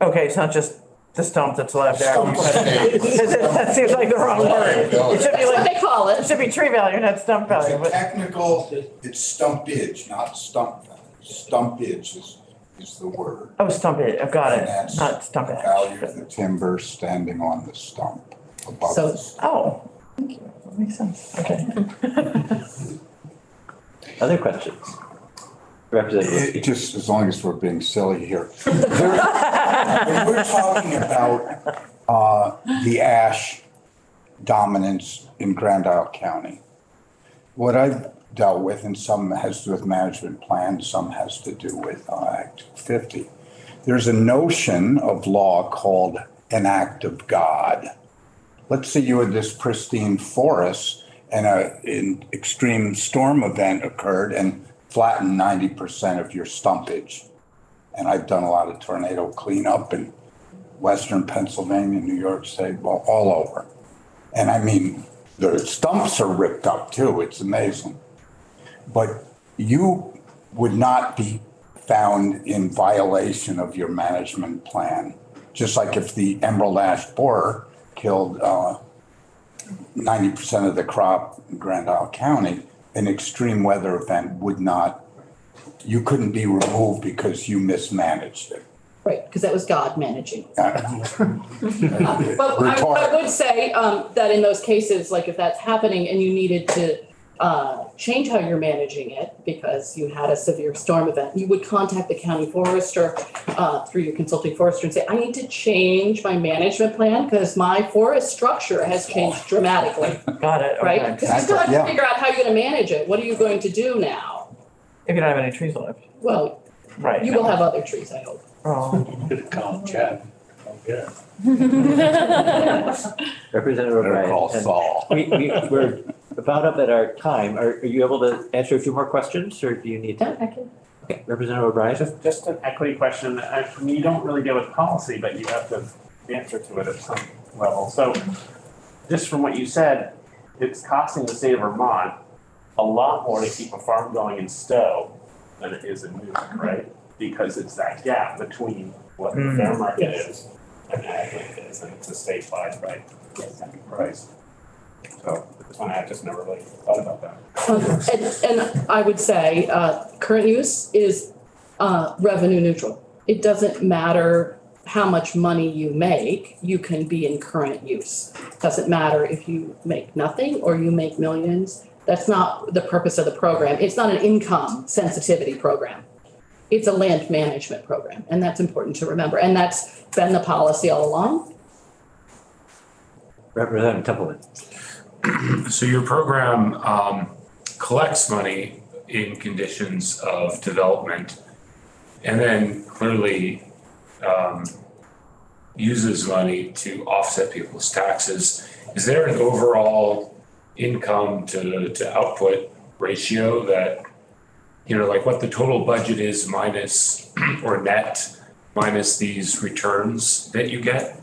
okay, it's not just the stump that's left there. Stump. That seems like the wrong word. It should be That's what like, they call it it. should be tree value, not stump value, It's a but, technical, it's stumpage, not stump value. Stumpage is, is the word. oh, stump oh, it, I've got And it, that's not stump the. Value of the timber standing on the stump above So- the stump. Oh, thank you, that makes sense, okay. (laughs) Other questions? Representative. It just, as long as we're being silly here. (laughs) There- We're talking about uh, the ash dominance in Grand Isle County, what I've dealt with, and some has to do with management plans, some has to do with uh, Act 50. There's a notion of law called an act of God. Let's say you had this pristine forest and a, an extreme storm event occurred and flattened ninety percent of your stumpage. And I've done a lot of tornado cleanup in western Pennsylvania, New York State, well, all over. And I mean, the stumps are ripped up too. It's amazing. But you would not be found in violation of your management plan. Just like if the emerald ash borer killed uh, ninety percent of the crop in Grand Isle County, an extreme weather event would not, you couldn't be removed because you mismanaged it. Right, because that was God managing. Uh, (laughs) But I, I Retort. would say, um, that in those cases, like if that's happening and you needed to, uh, change how you're managing it because you had a severe storm event, you would contact the county forester, uh, through your consulting forester and say, I need to change my management plan because my forest structure has changed dramatically, Got it, right? okay. Because you still have Yeah. to figure out how you're gonna manage it. What are you going to do now? If you don't have any trees left, Well, right. you will have other trees, I hope. Oh, Could call Chad. Oh, yeah. (laughs) Representative Better O'Brien. call and We, we, we're about up at our time. Are, are you able to answer a few more questions or do you need to? I can. Okay, Representative O'Brien? Just, just an equity question. I mean, you don't really deal with policy, but you have to answer to it at some level. So just from what you said, it's costing the state of Vermont a lot more to keep a farm going in Stowe than it is in Newton, right? Because it's that gap between what the fair market is and ag land is, and it's a statewide, right? Price. So this one, I just never really thought about that. (laughs) And, and I would say, uh, current use is, uh, revenue neutral. It doesn't matter how much money you make, you can be in current use. Doesn't matter if you make nothing or you make millions. That's not the purpose of the program. It's not an income sensitivity program. it's a land management program, and that's important to remember, and that's been the policy all along. Representative Templeman. (clears throat) So your program um, collects money in conditions of development and then clearly um, uses money to offset people's taxes. Is there an overall income to, to output ratio that, you know, like what the total budget is minus (clears throat) or net minus these returns that you get?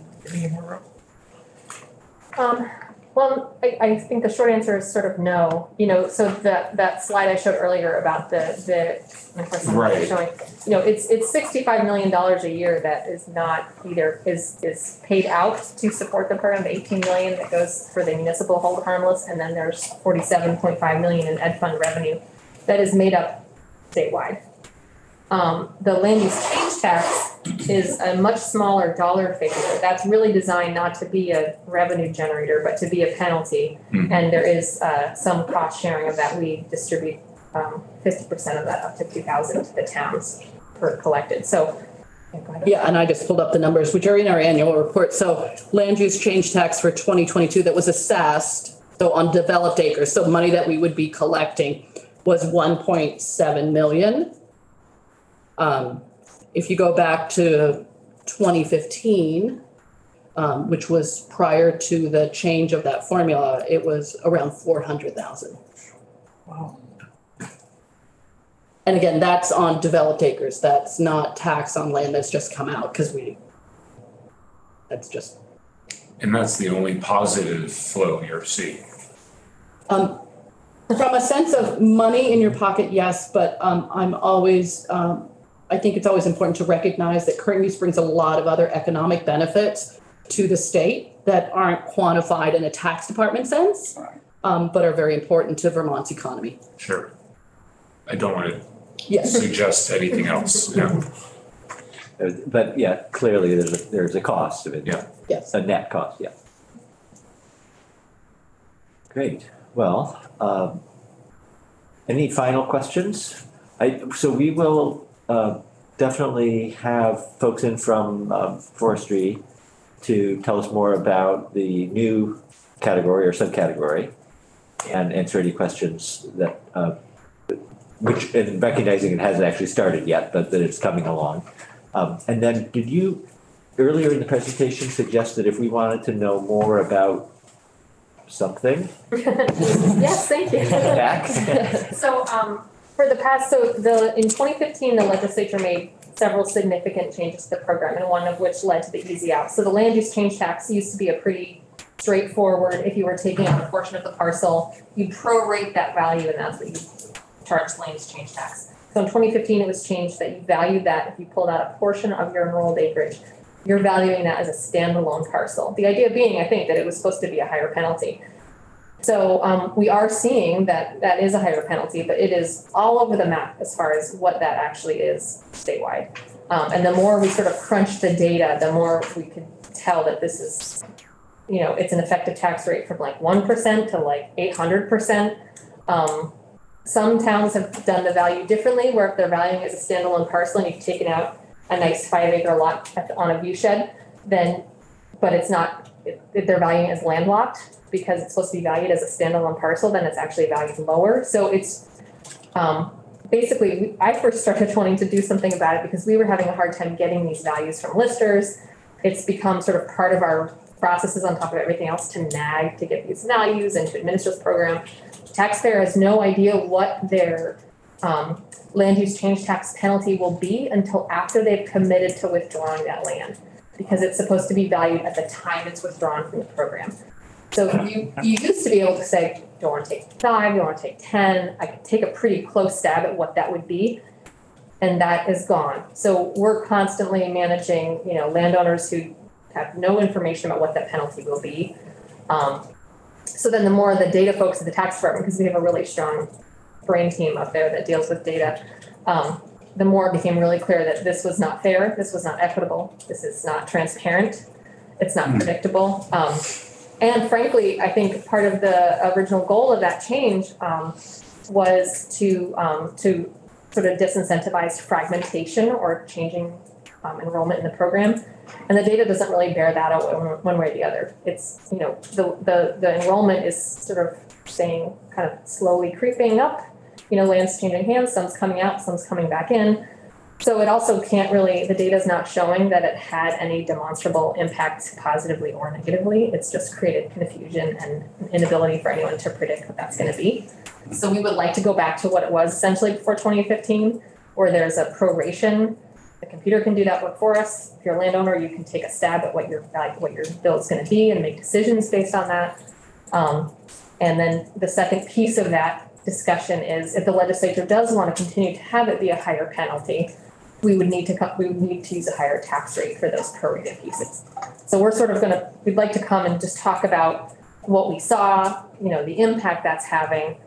Um, well, I, I think the short answer is sort of no, you know, so that, that slide I showed earlier about the, the, of course, I'm Right. showing, you know, it's, it's sixty-five million dollars a year that is not either, is, is paid out to support the program, the eighteen million that goes for the municipal hold harmless, and then there's forty-seven point five million in ed fund revenue that is made up statewide. Um, the land use change tax is a much smaller dollar figure. That's really designed not to be a revenue generator, but to be a penalty. Mhm. And there is uh some cost sharing of that. We distribute um fifty percent of that up to two thousand to the towns per collected, so. yeah. Yeah, and I just pulled up the numbers, which are in our annual report. So land use change tax for twenty twenty-two that was assessed, so on developed acres, so money that we would be collecting was one point seven million. Um, if you go back to twenty fifteen, um, which was prior to the change of that formula, it was around four hundred thousand. Wow. And again, that's on developed acres. That's not tax on land that's just come out, because we, that's just And that's the only positive flow you're seeing. Um, from a sense of money in your pocket, yes, but, um, I'm always, um, I think it's always important to recognize that current use brings a lot of other economic benefits to the state that aren't quantified in a tax department sense, um, but are very important to Vermont's economy. Sure. I don't want to Yes. suggest anything else, (laughs) yeah. Uh, But yeah, clearly there's a, there's a cost of it. Yeah. Yes. A net cost, yeah. Great, well, um, any final questions? I, so we will, uh, definitely have folks in from, um, forestry to tell us more about the new category or subcategory and answer any questions that, uh, which, and recognizing it hasn't actually started yet, but that it's coming along. Um, and then did you, earlier in the presentation, suggest that if we wanted to know more about something, (laughs) Yes, thank you. back? (laughs) So, um, for the past, so the, in twenty fifteen, the legislature made several significant changes to the program, and one of which led to the easy out. So the land use change tax used to be a pretty straightforward, if you were taking out a portion of the parcel, you prorate that value, and that's what you charge land use change tax. So in twenty fifteen, it was changed that you valued that if you pulled out a portion of your enrolled acreage, you're valuing that as a standalone parcel. The idea being, I think, that it was supposed to be a higher penalty. So um we are seeing that that is a higher penalty, but it is all over the map as far as what that actually is statewide. Um and the more we sort of crunch the data, the more we could tell that this is, you know, it's an effective tax rate from like one percent to like eight hundred percent. Um some towns have done the value differently, where if they're valuing as a standalone parcel and you've taken out a nice five acre lot on a view shed, then, but it's not, if if they're valuing as landlocked, because it's supposed to be valued as a standalone parcel, then it's actually valued lower, so it's, um, basically, I first started (laughs) wanting to do something about it because we were having a hard time getting these values from listers. It's become sort of part of our processes on top of everything else to nag to get these values and to administer this program. Taxpayer has no idea what their, um, land use change tax penalty will be until after they've committed to withdrawing that land. Because it's supposed to be valued at the time it's withdrawn from the program. So you, you used to be able to say, don't wanna take five, don't wanna take ten, I could take a pretty close stab at what that would be. And that is gone. So we're constantly managing, you know, landowners who have no information about what that penalty will be. Um, so then the more the data folks at the tax department, because we have a really strong brain team up there that deals with data, um, the more it became really clear that this was not fair, this was not equitable, this is not transparent, it's not predictable. Um, and frankly, I think part of the original goal of that change, um, was to, um, to sort of disincentivize fragmentation or changing um, enrollment in the program. And the data doesn't really bear that out one, one way or the other. It's, you know, the, the, the enrollment is sort of staying kind of slowly creeping up. You know, land's changing hands, some's coming out, some's coming back in. So it also can't really, the data's not showing that it had any demonstrable impact positively or negatively. It's just created confusion and inability for anyone to predict what that's gonna be. So we would like to go back to what it was essentially before twenty fifteen, where there's a proration. The computer can do that work for us. If you're a landowner, you can take a stab at what your what your bill is gonna be and make decisions based on that. Um, and then the second piece of that discussion is if the legislature does want to continue to have it be a higher penalty, we would need to we would need to use a higher tax rate for those prorated pieces. So we're sort of gonna, we'd like to come and just talk about what we saw, you know, the impact that's having.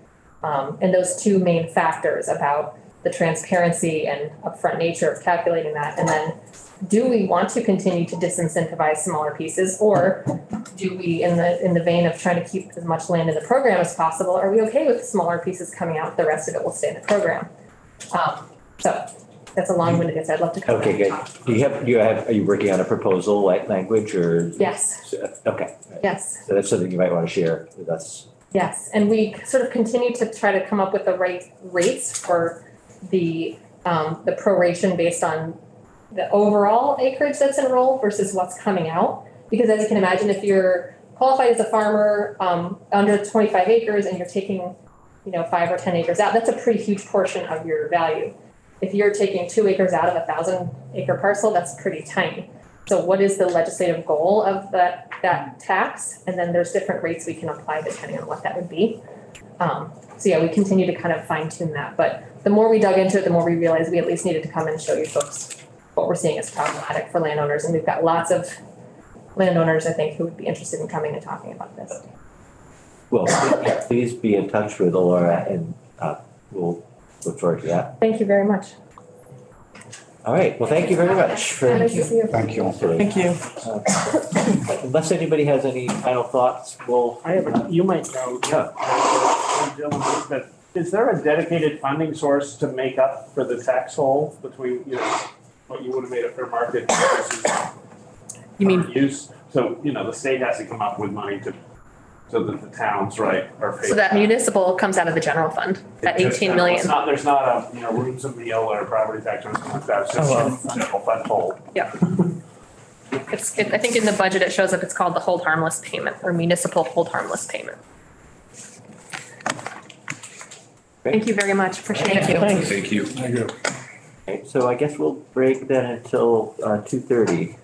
Um, and those two main factors about the transparency and upfront nature of calculating that. And then do we want to continue to disincentivize smaller pieces? Or do we, in the, in the vein of trying to keep as much land in the program as possible, are we okay with smaller pieces coming out, the rest of it will stay in the program? Um, so that's a long-winded answer. I'd love to come. Okay, good. Do you have, do you have, are you working on a proposal like language or? Yes, Okay, yes. so that's something you might want to share with us. Yes, and we sort of continue to try to come up with the right rates for the, um, the proration based on the overall acreage that's enrolled versus what's coming out. Because as you can imagine, if you're qualified as a farmer, um, under twenty-five acres and you're taking, you know, five or ten acres out, that's a pretty huge portion of your value. If you're taking two acres out of a thousand acre parcel, that's pretty tiny. So what is the legislative goal of that, that tax? And then there's different rates we can apply depending on what that would be. Um, so yeah, we continue to kind of fine tune that, but the more we dug into it, the more we realized we at least needed to come and show you folks what we're seeing is problematic for landowners, and we've got lots of landowners, I think, who would be interested in coming and talking about this. Well, please be in touch with Laura and uh, we'll look forward to that. Thank you very much. All right, well, thank you very much for. Nice to see you. Thank you. Thank you. Uh, Unless anybody has any final thoughts, we'll. I have, a- you might know, Yeah. Is there a dedicated funding source to make up for the tax hole between, you know, what you would have made a fair market versus You mean, current use? So, you know, the state has to come up with money to, so that the towns, right, are paid. So that municipal comes out of the general fund, that It's just- eighteen million. It's not, there's not a, you know, rooms of meal or property tax or something like that, it's just a general fund hole. It's, it- I think in the budget, it shows up, it's called the hold harmless payment or municipal hold harmless payment. Thank you very much, appreciate it. Thanks. Thank you. Thank you. So I guess we'll break then until uh, two thirty.